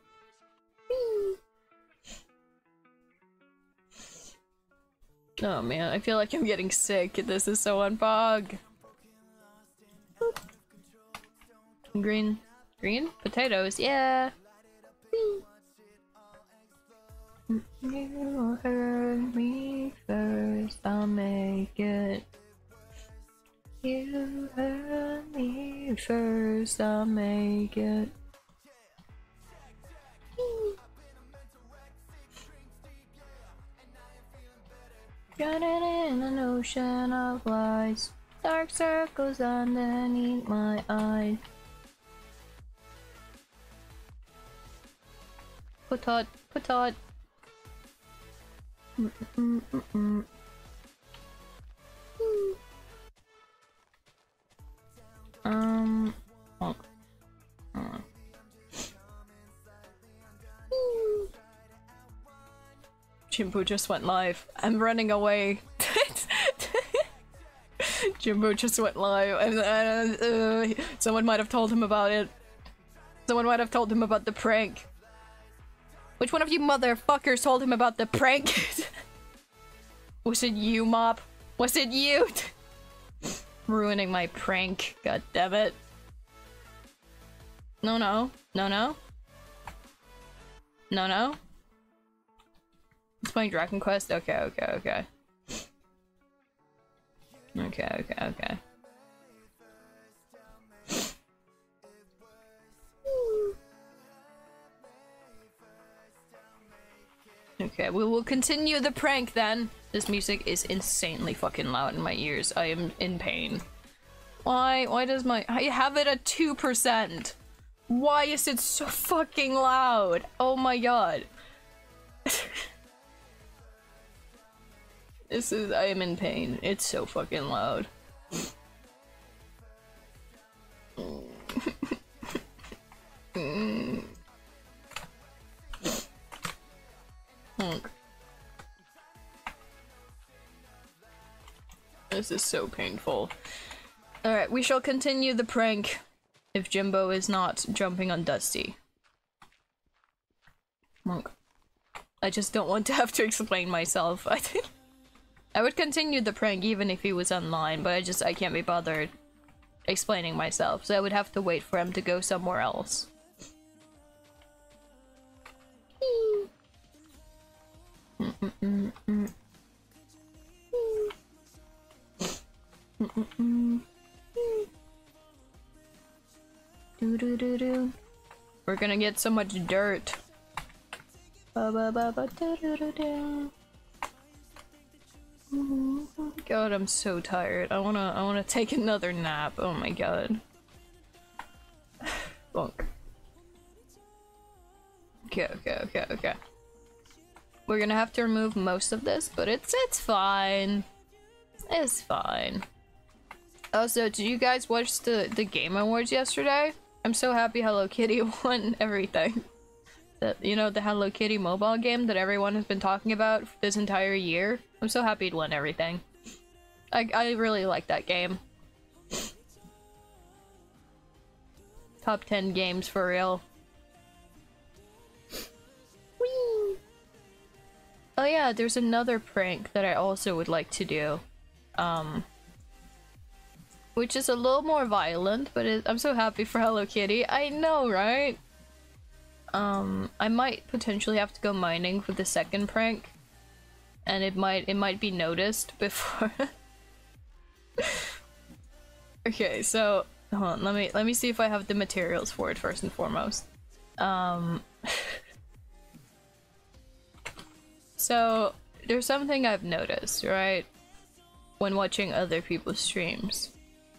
Oh man, I feel like I'm getting sick. This is so. Boop. Green, green potatoes, yeah. You heard me first, I'll make it. You heard me first, I'll make it. Drowning in an ocean of lies. Dark circles underneath my eyes. Put out, put out. Mm, mm, mm, mm. Mm. Um. Oh. Uh. Jimbo just went live. I'm running away. Jimbo just went live, and uh, uh, someone might have told him about it. Someone might have told him about the prank. Which one of you motherfuckers told him about the prank? Was it you, Mop? Was it you? Ruining my prank. God damn it. No, no. No, no. No, no. It's playing Dragon Quest? Okay, okay, okay. Okay, okay, okay. Okay, we will continue the prank then. This music is insanely fucking loud in my ears. I am in pain. Why? Why does my- I have it at 2%! Why is it so fucking loud? Oh my god. this is- I am in pain. It's so fucking loud. This is so painful. Alright, we shall continue the prank if Jimbo is not jumping on Dusty. Monk. I just don't want to have to explain myself. I think I would continue the prank even if he was online, but I just I can't be bothered explaining myself, so I would have to wait for him to go somewhere else. We're gonna get so much dirt. Ba ba ba God, I'm so tired. I wanna I wanna take another nap. Oh my god. Bonk. Okay, okay, okay, okay. We're gonna have to remove most of this, but it's it's fine. It's fine. Also, did you guys watch the the Game Awards yesterday? I'm so happy Hello Kitty won everything. You know the Hello Kitty mobile game that everyone has been talking about this entire year. I'm so happy it won everything. I I really like that game. Top 10 games for real. Whee! Oh yeah, there's another prank that I also would like to do. Um which is a little more violent, but it, I'm so happy for Hello Kitty. I know, right? Um, I might potentially have to go mining for the second prank, and it might it might be noticed before. okay, so hold on, let me let me see if I have the materials for it first and foremost. Um, so there's something I've noticed, right? When watching other people's streams.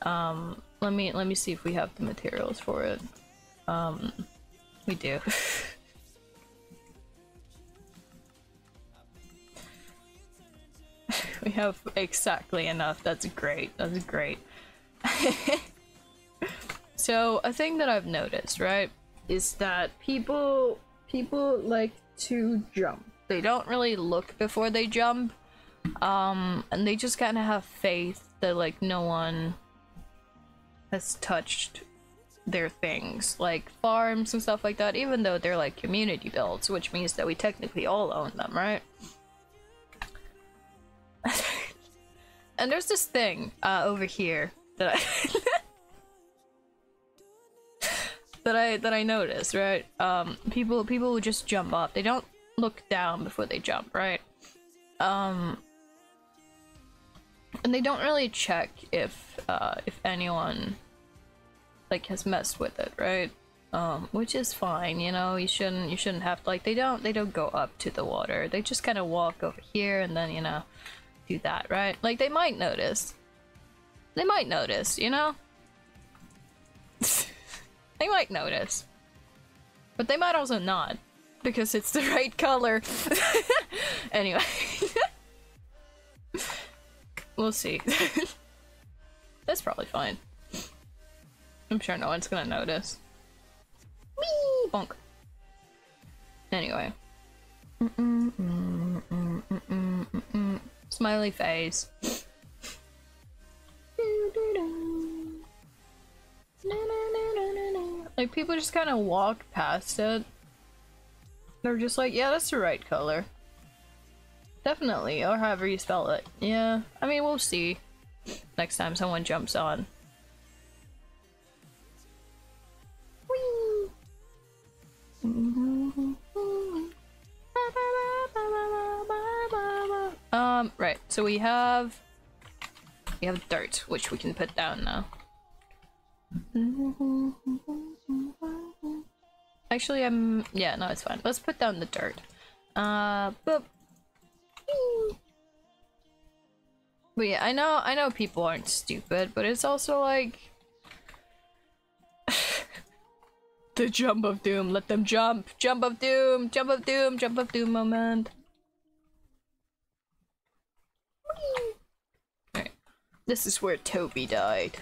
Um, let me let me see if we have the materials for it. Um, we do. we have exactly enough. That's great. That's great. so a thing that I've noticed, right, is that people people like to jump. They don't really look before they jump. Um, and they just kind of have faith that like no one has touched their things, like farms and stuff like that, even though they're like community builds, which means that we technically all own them, right? and there's this thing uh, over here that I that I that I noticed, right? Um, people people just jump up. They don't look down before they jump, right? Um, and they don't really check if uh, if anyone like has messed with it, right? Um, which is fine, you know. You shouldn't you shouldn't have to like they don't they don't go up to the water. They just kind of walk over here and then you know do that, right? Like they might notice. They might notice, you know? they might notice. But they might also not. Because it's the right color. anyway. we'll see. That's probably fine. I'm sure no one's gonna notice. Whee! Bonk. Anyway. Mm-mm-mm-mm-mm-mm-mm. Smiley face. Like people just kind of walk past it. They're just like, yeah, that's the right color. Definitely, or however you spell it. Yeah, I mean, we'll see. Next time someone jumps on. Um, right, so we have we have dirt, which we can put down now. Actually, I'm yeah, no, it's fine. Let's put down the dirt. Uh, boop. But yeah, I know, I know people aren't stupid, but it's also like the jump of doom. Let them jump, jump of doom, jump of doom, jump of doom moment. Right. This is where Toby died.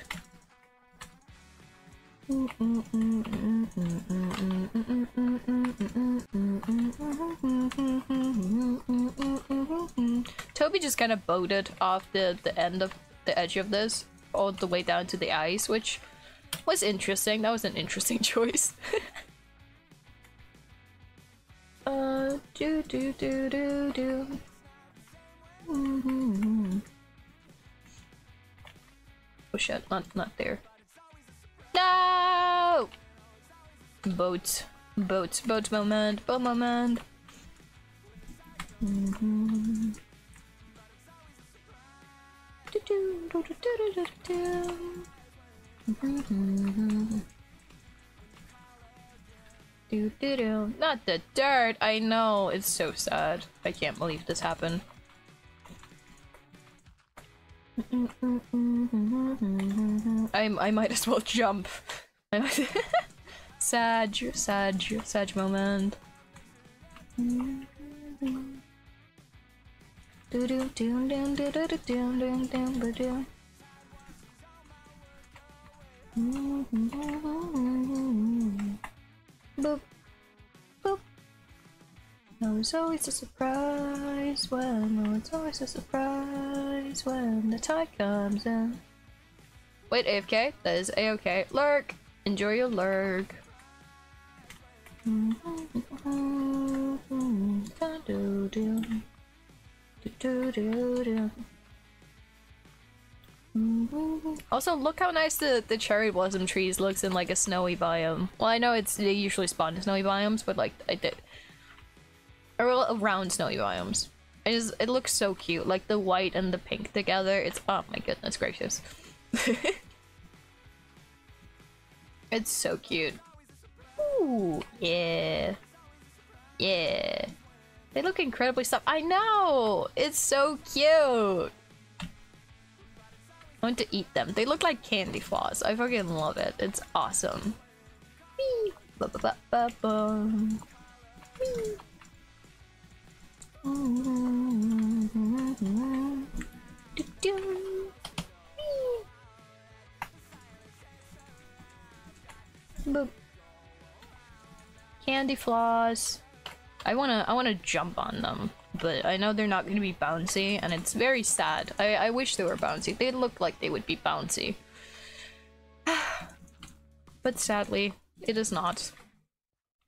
Toby just kind of boated off the, the end of the edge of this all the way down to the ice, which was interesting. That was an interesting choice. uh, do do do do do. Mhm. Oh shit, not not there. No! Boat. Boat. Boat moment. Boat moment. Mhm. Do-do, do-do-do-do-do-do. Mhm. Do-do-do. Not the dirt. I know. It's so sad. I can't believe this happened. I I might as well jump. sad, Sag, sad moment. Do do do do do do do do do do do. Boop, boop. No, it's always a surprise when, no, it's always a surprise when the tide comes in. Wait, AFK? That is A-OK. Lurk! Enjoy your lurk. Mm-hmm. Also, look how nice the, the cherry blossom trees looks in like a snowy biome. Well, I know it's they usually spawn snowy biomes, but like I did around snowy biomes. It is it looks so cute, like the white and the pink together. It's oh my goodness gracious. it's so cute. Ooh, yeah. Yeah. They look incredibly soft. I know! It's so cute! I want to eat them. They look like candy floss. I fucking love it. It's awesome. Whee! Ba -ba -ba! Boop. Candy floss. I wanna I wanna jump on them, but I know they're not gonna be bouncy, and it's very sad. I, I wish they were bouncy. They look like they would be bouncy. but sadly, it is not.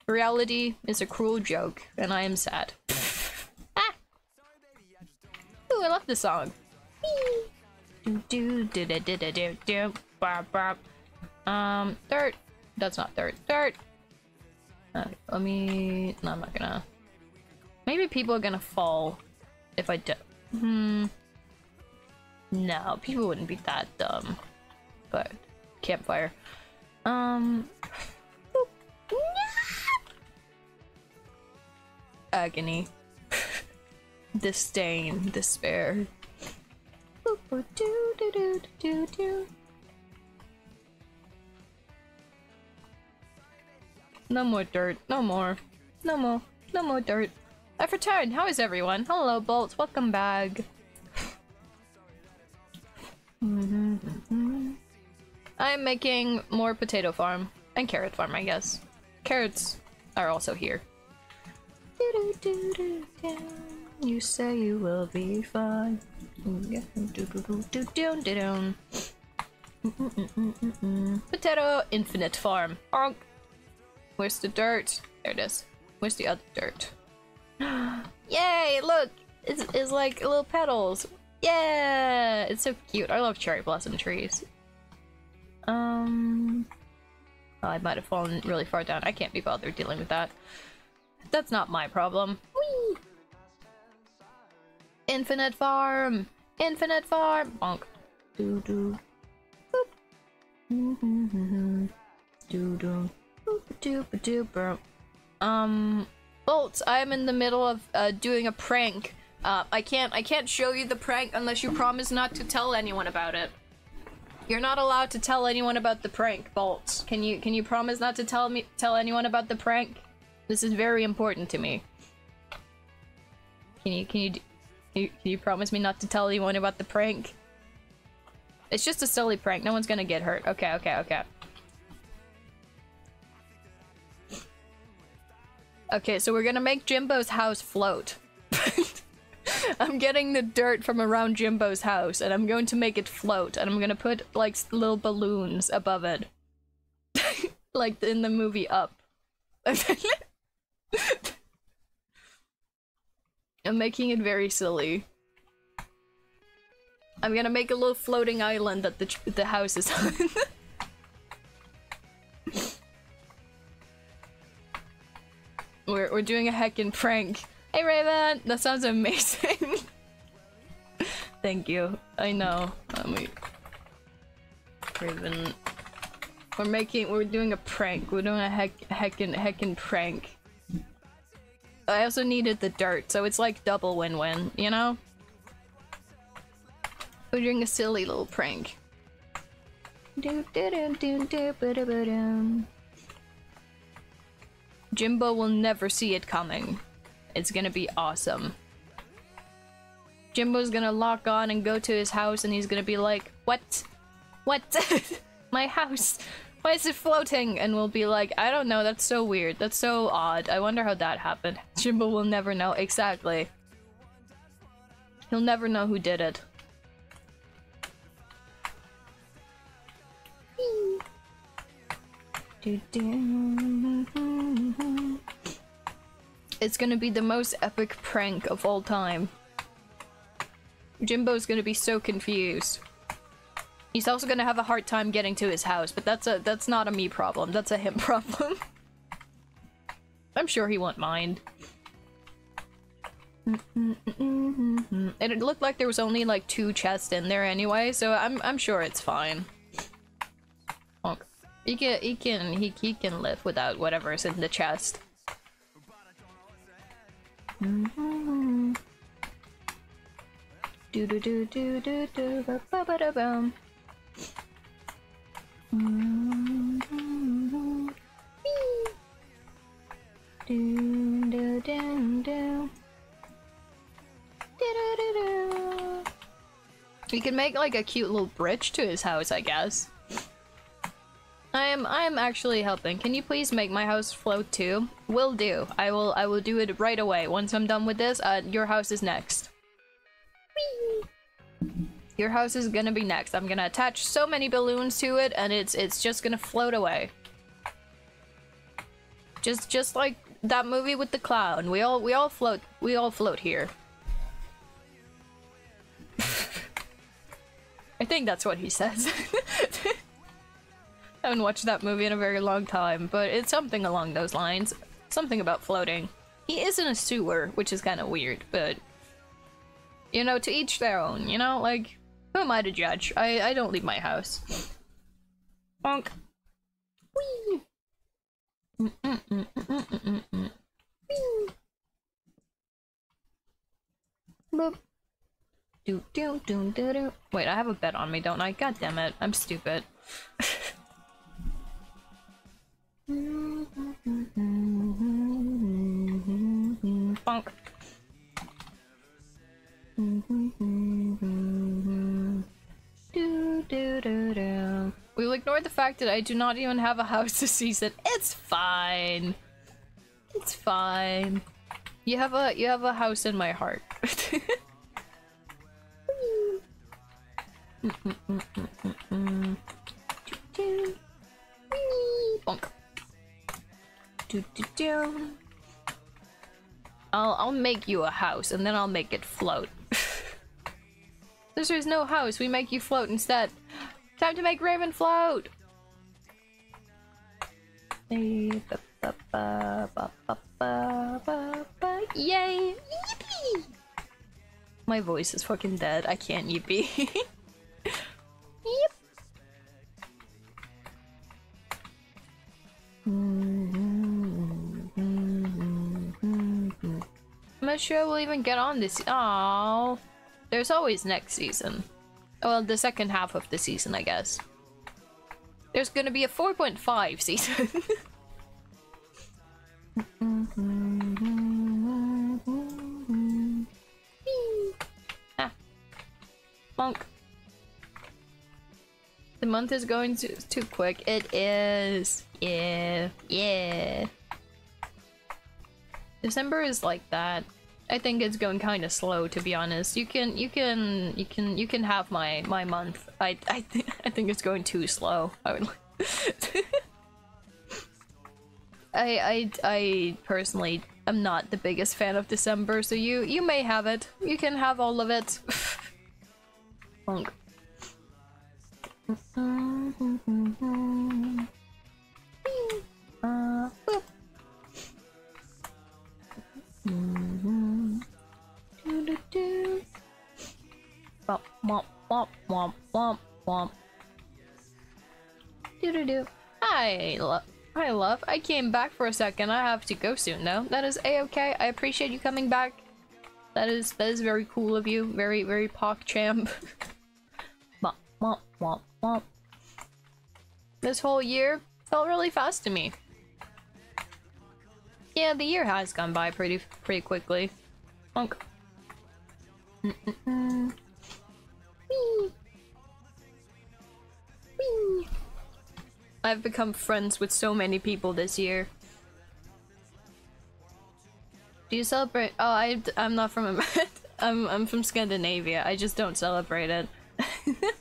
Reality is a cruel joke, and I am sad. ah! Ooh, I love this song. Do do do do do do do bop bop. Um, dirt. That's not dirt. Dirt. Uh, let me. No, I'm not gonna. Maybe people are gonna fall if I do. Hmm. No, people wouldn't be that dumb. But campfire. Um. Agony. Disdain. Despair. No more dirt. No more. No more. No more dirt. I've returned. How is everyone? Hello, Bolt. Welcome back. Mm-hmm. I'm making more potato farm and carrot farm, I guess. Carrots are also here. You say you will be fine. Potato infinite farm. Where's the dirt? There it is. Where's the other dirt? Yay! Look, it's, it's like little petals. Yeah, it's so cute. I love cherry blossom trees. Um, oh, I might have fallen really far down. I can't be bothered dealing with that. That's not my problem. Whee! Infinite farm, infinite farm. Bonk. Doo doo. Boop doo doo boop. Um, Bolts, I'm in the middle of uh, doing a prank. Uh, I can't I can't show you the prank unless you promise not to tell anyone about it. You're not allowed to tell anyone about the prank, Bolts. Can you can you promise not to tell me tell anyone about the prank? This is very important to me. Can you can you can you, can you promise me not to tell anyone about the prank? It's just a silly prank. No one's gonna get hurt. Okay, okay, okay. Okay, so we're gonna make Jimbo's house float. I'm getting the dirt from around Jimbo's house and I'm going to make it float and I'm gonna put like little balloons above it. like in the movie Up. I'm making it very silly. I'm gonna make a little floating island that the the house is on. We're we're doing a heckin' prank. Hey Raven, that sounds amazing. Thank you. I know. Um, we... Raven. We're making. We're doing a prank. We're doing a heck heckin' heckin' prank. I also needed the dirt, so it's like double win-win, you know? We're doing a silly little prank. Do, do, do, do, do, ba. Jimbo will never see it coming. It's gonna be awesome. Jimbo's gonna lock on and go to his house and he's gonna be like, What? What? My house! Why is it floating? And we'll be like, I don't know, that's so weird. That's so odd. I wonder how that happened. Jimbo will never know. Exactly. He'll never know who did it. It's gonna be the most epic prank of all time. Jimbo's gonna be so confused. He's also gonna have a hard time getting to his house, but that's a that's not a me problem. That's a him problem. I'm sure he won't mind. And it looked like there was only like two chests in there anyway, so I'm I'm sure it's fine. Honk. He can he can he he can live without whatever's in the chest. Do do do do do do ba ba ba da bum. Do do do do. Do-do-do-do. We can make like a cute little bridge to his house, I guess. I am I am actually helping. Can you please make my house float too? Will do. I will I will do it right away. Once I'm done with this, uh your house is next. Whee! Your house is gonna be next. I'm gonna attach so many balloons to it and it's it's just gonna float away. Just just like that movie with the clown. We all we all float we all float here. I think that's what he says. I haven't watched that movie in a very long time, but it's something along those lines. Something about floating. He is in a sewer, which is kind of weird, but you know, to each their own. You know, like who am I to judge? I I don't leave my house. Bonk. Whee. Mm-mm-mm-mm-mm-mm-mm. Whee. Boop. Do do do do do. Wait, I have a bet on me, don't I? God damn it, I'm stupid. Bonk. We will ignore the fact that I do not even have a house this season. It's fine. It's fine. You have a you have a house in my heart. Bonk. Do, do, do. I'll I'll make you a house and then I'll make it float. Since there's no house, we make you float instead. Time to make Raven float! Yay! Yippee! My voice is fucking dead. I can't yippee. Sure we'll even get on this. Oh, there's always next season. Well, the second half of the season, I guess. There's gonna be a 4.5 season. ah. Bonk. The month is going too, too quick. It is. Yeah. Yeah. December is like that. I think it's going kind of slow, to be honest. You can, you can, you can, you can have my my month. I, I think, I think it's going too slow. I would. I, I, I personally am not the biggest fan of December, so you, you may have it. You can have all of it. Womp, womp, womp, womp, womp, womp. Do-do-do. Hi, love. Hi, love. I came back for a second. I have to go soon, though. That is a-okay. I appreciate you coming back. That is that is very cool of you. Very, very pog champ. womp, womp, womp, womp. This whole year felt really fast to me. Yeah, the year has gone by pretty pretty quickly. Bonk. Mm -mm -mm. I've become friends with so many people this year. Do you celebrate? Oh, I I'm not from America. I'm I'm from Scandinavia. I just don't celebrate it.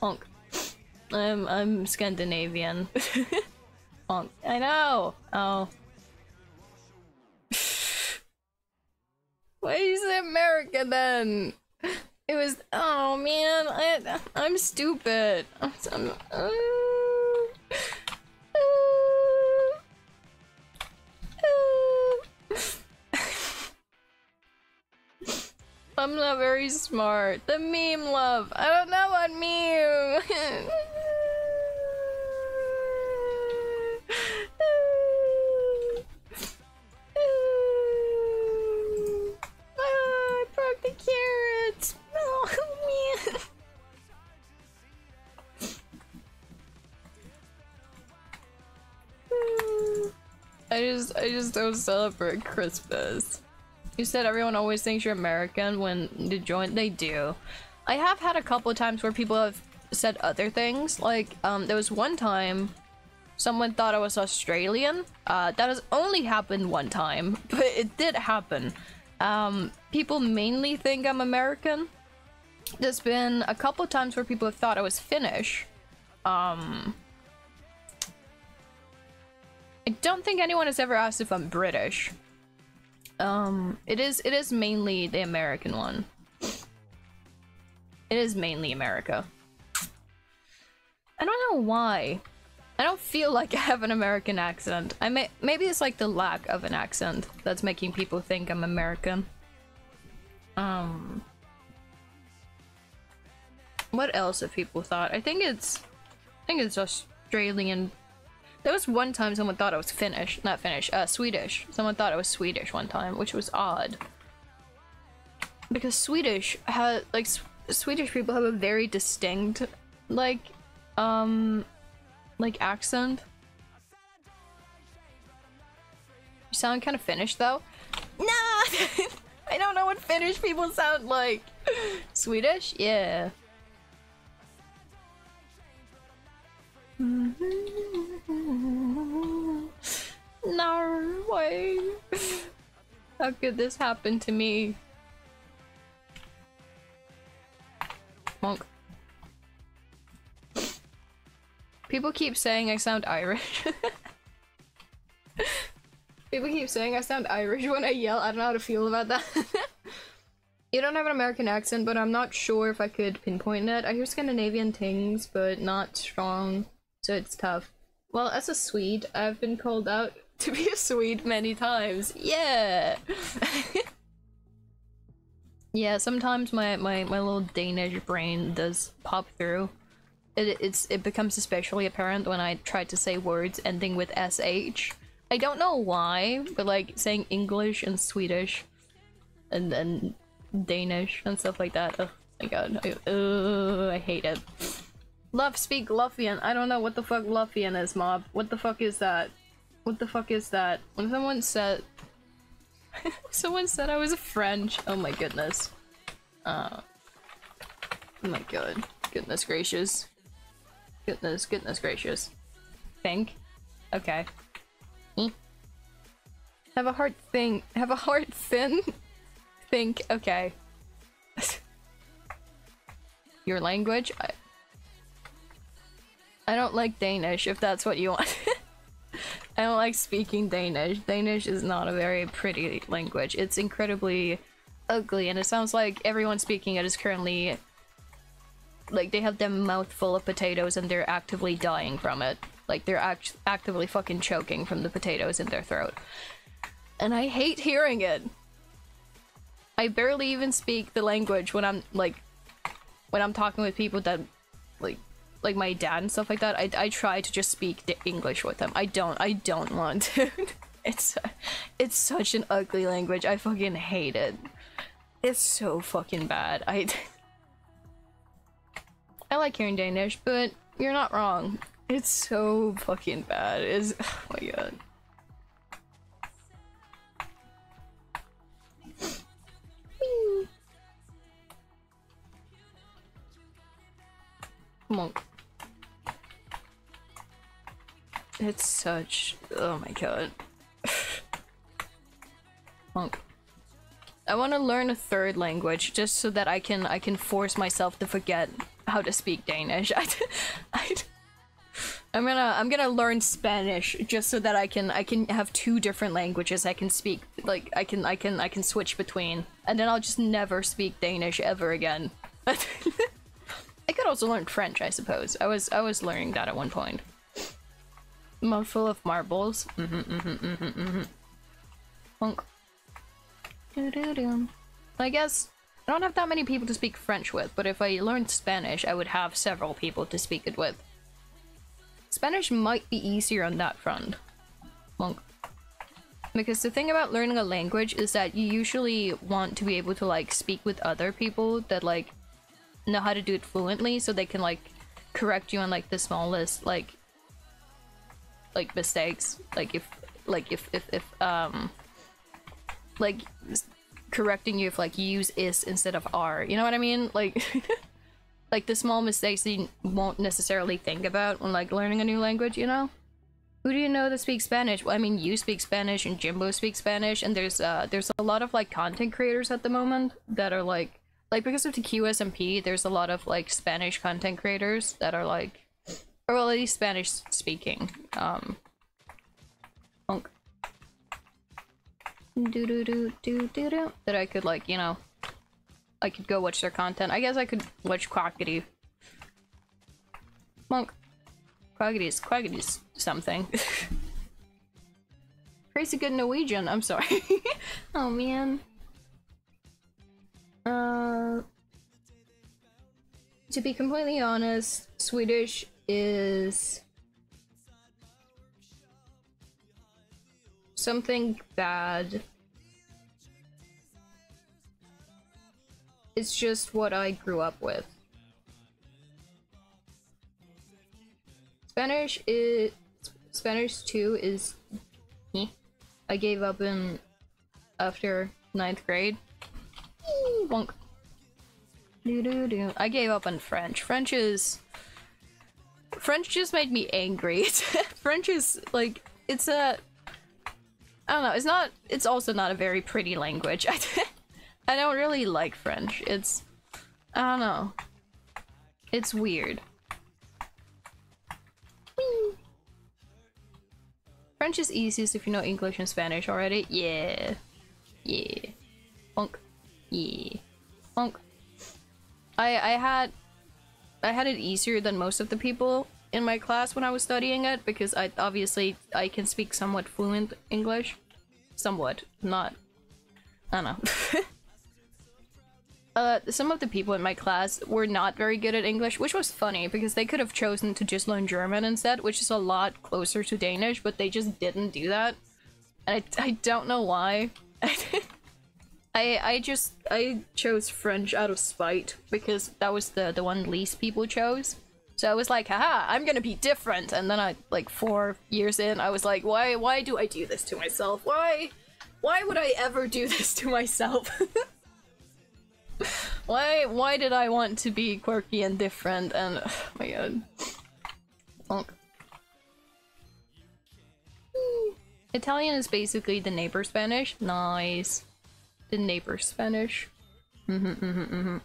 Honk. I'm I'm Scandinavian. Honk. I know. Oh. Why did you say America then? It was. Oh man, I I'm stupid. I'm. I'm uh, uh, uh. I'm not very smart. The meme love. I don't know what meme. carrots. Oh man. I just I just don't celebrate Christmas. You said everyone always thinks you're American when they join they do. I have had a couple of times where people have said other things. Like, um, there was one time someone thought I was Australian. Uh, that has only happened one time, but it did happen. Um, people mainly think I'm American. There's been a couple times where people have thought I was Finnish. Um, I don't think anyone has ever asked if I'm British. Um, it is it is mainly the American one. It is mainly America. I don't know why. I don't feel like I have an American accent. I may maybe it's like the lack of an accent that's making people think I'm American. Um What else have people thought? I think it's I think it's Australian. There was one time someone thought I was Finnish, not Finnish, uh Swedish. Someone thought I was Swedish one time, which was odd. because Swedish has like Swedish people have a very distinct like um like accent. You sound kind of Finnish though. Nah, I don't know what Finnish people sound like. Swedish, yeah. No way. How could this happen to me? Monk. People keep saying I sound Irish. People keep saying I sound Irish when I yell. I don't know how to feel about that. you don't have an American accent, but I'm not sure if I could pinpoint it. I hear Scandinavian things, but not strong, so it's tough. Well, as a Swede, I've been called out to be a Swede many times. Yeah! yeah, sometimes my, my, my little Danish brain does pop through. It, it's it becomes especially apparent when I try to say words ending with sh. I don't know why, but like saying English and Swedish and then Danish and stuff like that. Oh my god. I, uh, I hate it. Love speak Luffian. I don't know what the fuck Luffian is, mob. What the fuck is that? What the fuck is that? When someone said someone said I was a French. Oh my goodness. Uh Oh my god. Goodness gracious. Goodness, goodness gracious. Think. Okay. Hmm. Have a heart thing. Have a heart thin. Think. Okay. Your language? I, I don't like Danish, if that's what you want. I don't like speaking Danish. Danish is not a very pretty language. It's incredibly ugly, and it sounds like everyone speaking it is currently like they have their mouth full of potatoes and they're actively dying from it. Like they're act- actively fucking choking from the potatoes in their throat. And I hate hearing it. I barely even speak the language when I'm like when I'm talking with people that like like my dad and stuff like that. I I try to just speak the English with them. I don't I don't want to. it's it's such an ugly language. I fucking hate it. It's so fucking bad. I I like hearing Danish, but you're not wrong. It's so fucking bad. It's oh my god. Whee! Monk. It's such oh my god. Monk. I want to learn a third language just so that I can I can force myself to forget how to speak Danish. I, I, I'm gonna I'm gonna learn Spanish just so that I can I can have two different languages I can speak like I can I can I can switch between and then I'll just never speak Danish ever again. I could also learn French, I suppose. I was I was learning that at one point. Mouthful of marbles. Mm-hmm, mm-hmm, mm-hmm, mm-hmm. Honk. Doo-doo-doo. I guess I don't have that many people to speak French with, but if I learned Spanish, I would have several people to speak it with. Spanish might be easier on that front. Monk. Because the thing about learning a language is that you usually want to be able to like speak with other people that like know how to do it fluently so they can like correct you on like the smallest like like mistakes. Like if like if if if um like correcting you if like you use is instead of are. You know what I mean? Like like the small mistakes you won't necessarily think about when like learning a new language, you know? Who do you know that speaks Spanish? Well, I mean, you speak Spanish and Jimbo speaks Spanish, and there's uh there's a lot of like content creators at the moment that are like like because of the QSMP, there's a lot of like Spanish content creators that are like or at least Spanish speaking. Um Do do do do do do that I could like, you know, I could go watch their content. I guess I could watch Quackity. Monk. Quaggity's Quaggity's something. Crazy good Norwegian, I'm sorry. oh man. Uh to be completely honest, Swedish is something bad. It's just what I grew up with. Spanish is Spanish 2 is. I gave up in after ninth grade. Bonk. Doo -doo -doo. I gave up on French. French is French just made me angry. French is like it's a I don't know. It's not. It's also not a very pretty language. I, don't really like French. It's I don't know. It's weird. Whee! French is easiest if you know English and Spanish already. Yeah. Yeah. Bonk. Yeah. Bonk. I I had I had it easier than most of the people in my class when I was studying it because I obviously I can speak somewhat fluent English. Somewhat, not I don't know. uh some of the people in my class were not very good at English, which was funny because they could have chosen to just learn German instead, which is a lot closer to Danish, but they just didn't do that. And I, I don't know why. I I just I chose French out of spite because that was the the one least people chose. So I was like, haha, I'm gonna be different. And then I like four years in, I was like, why why do I do this to myself? Why why would I ever do this to myself? why why did I want to be quirky and different and oh my god. Bonk. Italian is basically the neighbor Spanish. Nice the neighbor Spanish. Mm-hmm, mm-hmm, mm-hmm.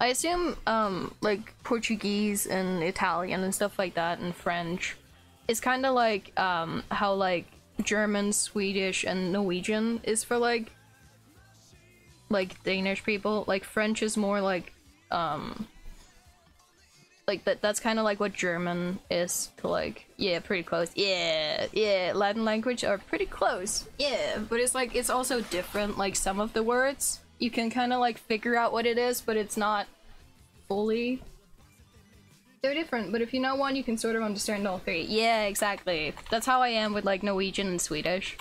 I assume, um, like Portuguese and Italian and stuff like that, and French, is kind of like, um, how like German, Swedish, and Norwegian is for like, like Danish people. Like French is more like, um, like that. That's kind of like what German is to like. Yeah, pretty close. Yeah, yeah. Latin language are pretty close. Yeah, but it's like it's also different. Like some of the words you can kind of like figure out what it is, but it's not fully. They're different, but if you know one, you can sort of understand all three. Yeah, exactly. That's how I am with like Norwegian and Swedish.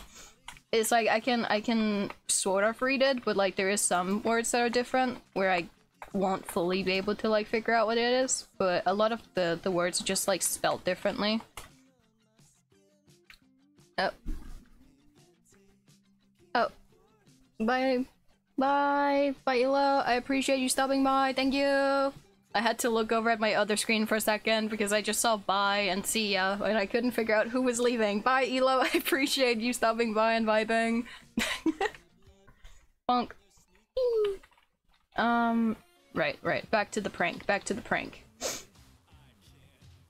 It's like I can I can sort of read it, but like there is some words that are different where I won't fully be able to like figure out what it is, but a lot of the the words are just like spelled differently. Oh. Oh. Bye. Bye. Bye, Elo. I appreciate you stopping by. Thank you. I had to look over at my other screen for a second because I just saw bye and see ya and I couldn't figure out who was leaving. Bye, Elo. I appreciate you stopping by and vibing. Bonk. Um, right, right. Back to the prank. Back to the prank.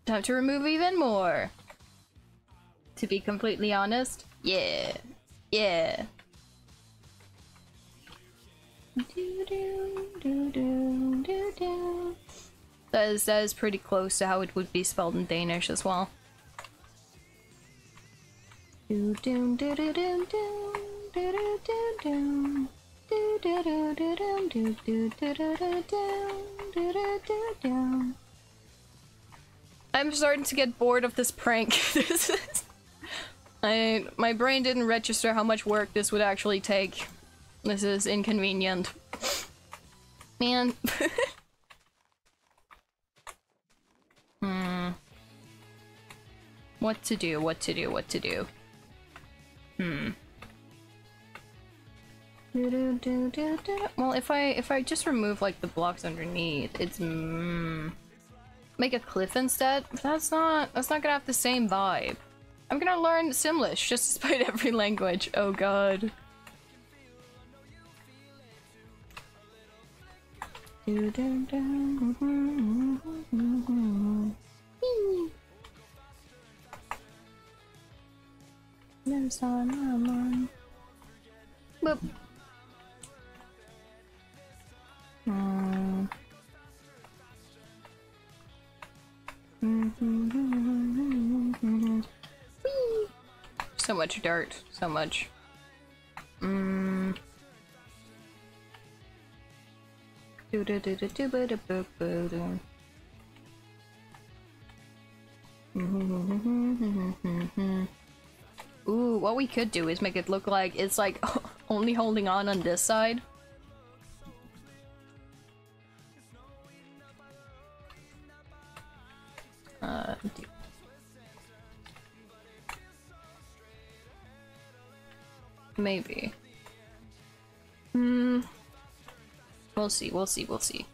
Time to remove even more. To be completely honest, yeah. Yeah. That is, that is pretty close to how it would be spelled in Danish as well. I'm starting to get bored of this prank. this is... I, my brain didn't register how much work this would actually take. This is inconvenient. Man. hmm. What to do, what to do, what to do. Hmm. Do, do, do, Well, if I if I just remove like the blocks underneath, it's mm, make a cliff instead. That's not that's not gonna have the same vibe. I'm gonna learn Simlish just despite every language. Oh god. Làm nó So much dirt, so much. Mm. Ooh, what we could do is make it look like it's like only holding on on this side. Uh, maybe. Hmm. We'll see. We'll see. We'll see.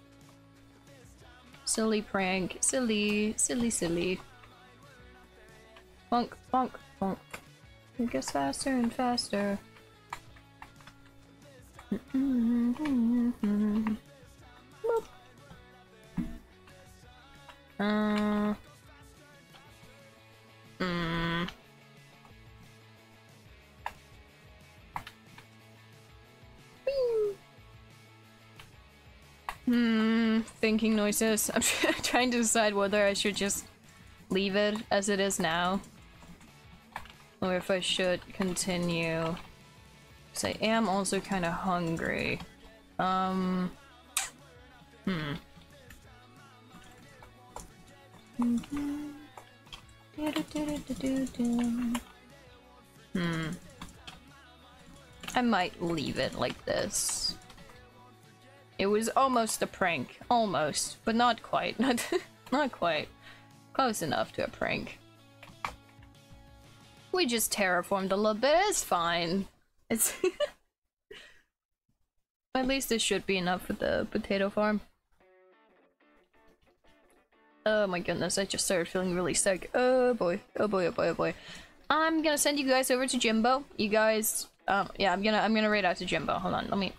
Silly prank. Silly. Silly. Silly. Bonk. Bonk. Bonk. It gets faster and faster. Boop. Uh. Mm. Hmm, thinking noises. I'm trying to decide whether I should just leave it as it is now. Or if I should continue. Because I am also kind of hungry. Um. Hmm. Hmm. I might leave it like this. It was almost a prank. Almost. But not quite. Not, not quite. Close enough to a prank. We just terraformed a little bit. It's fine. It's... At least this should be enough for the potato farm. Oh my goodness, I just started feeling really sick. Oh boy, oh boy, oh boy, oh boy. I'm gonna send you guys over to Jimbo. You guys, um, yeah, I'm gonna, I'm gonna raid out to Jimbo. Hold on, let me.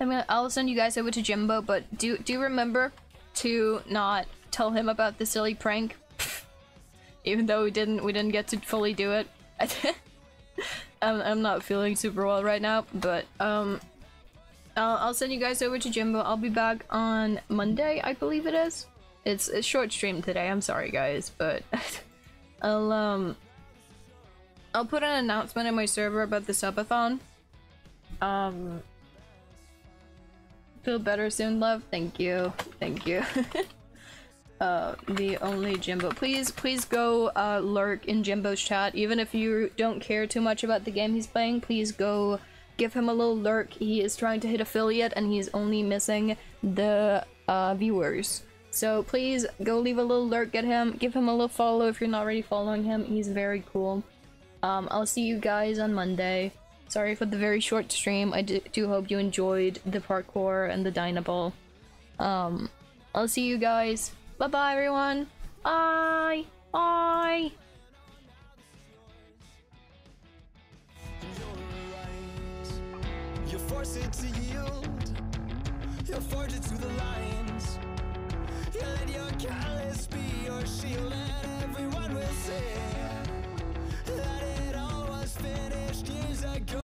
I'm gonna, I'll send you guys over to Jimbo, but do, do remember to not tell him about the silly prank. Even though we didn't, we didn't get to fully do it. I'm, I'm not feeling super well right now, but um, I'll, I'll send you guys over to Jimbo. I'll be back on Monday, I believe it is. It's a short stream today. I'm sorry, guys, but I'll um I'll put an announcement in my server about the subathon. Um, feel better soon, love. Thank you, thank you. uh, the only Jimbo. Please, please go uh, lurk in Jimbo's chat. Even if you don't care too much about the game he's playing, please go give him a little lurk. He is trying to hit affiliate, and he's only missing the uh, viewers. So please go leave a little lurk, at him, give him a little follow if you're not already following him. He's very cool. Um, I'll see you guys on Monday. Sorry for the very short stream. I do, hope you enjoyed the parkour and the Dynaball. Um, I'll see you guys. Bye bye, everyone. Bye. Bye. You force it to yield. You forge it to the. You let your callous be your shield, and everyone will say that it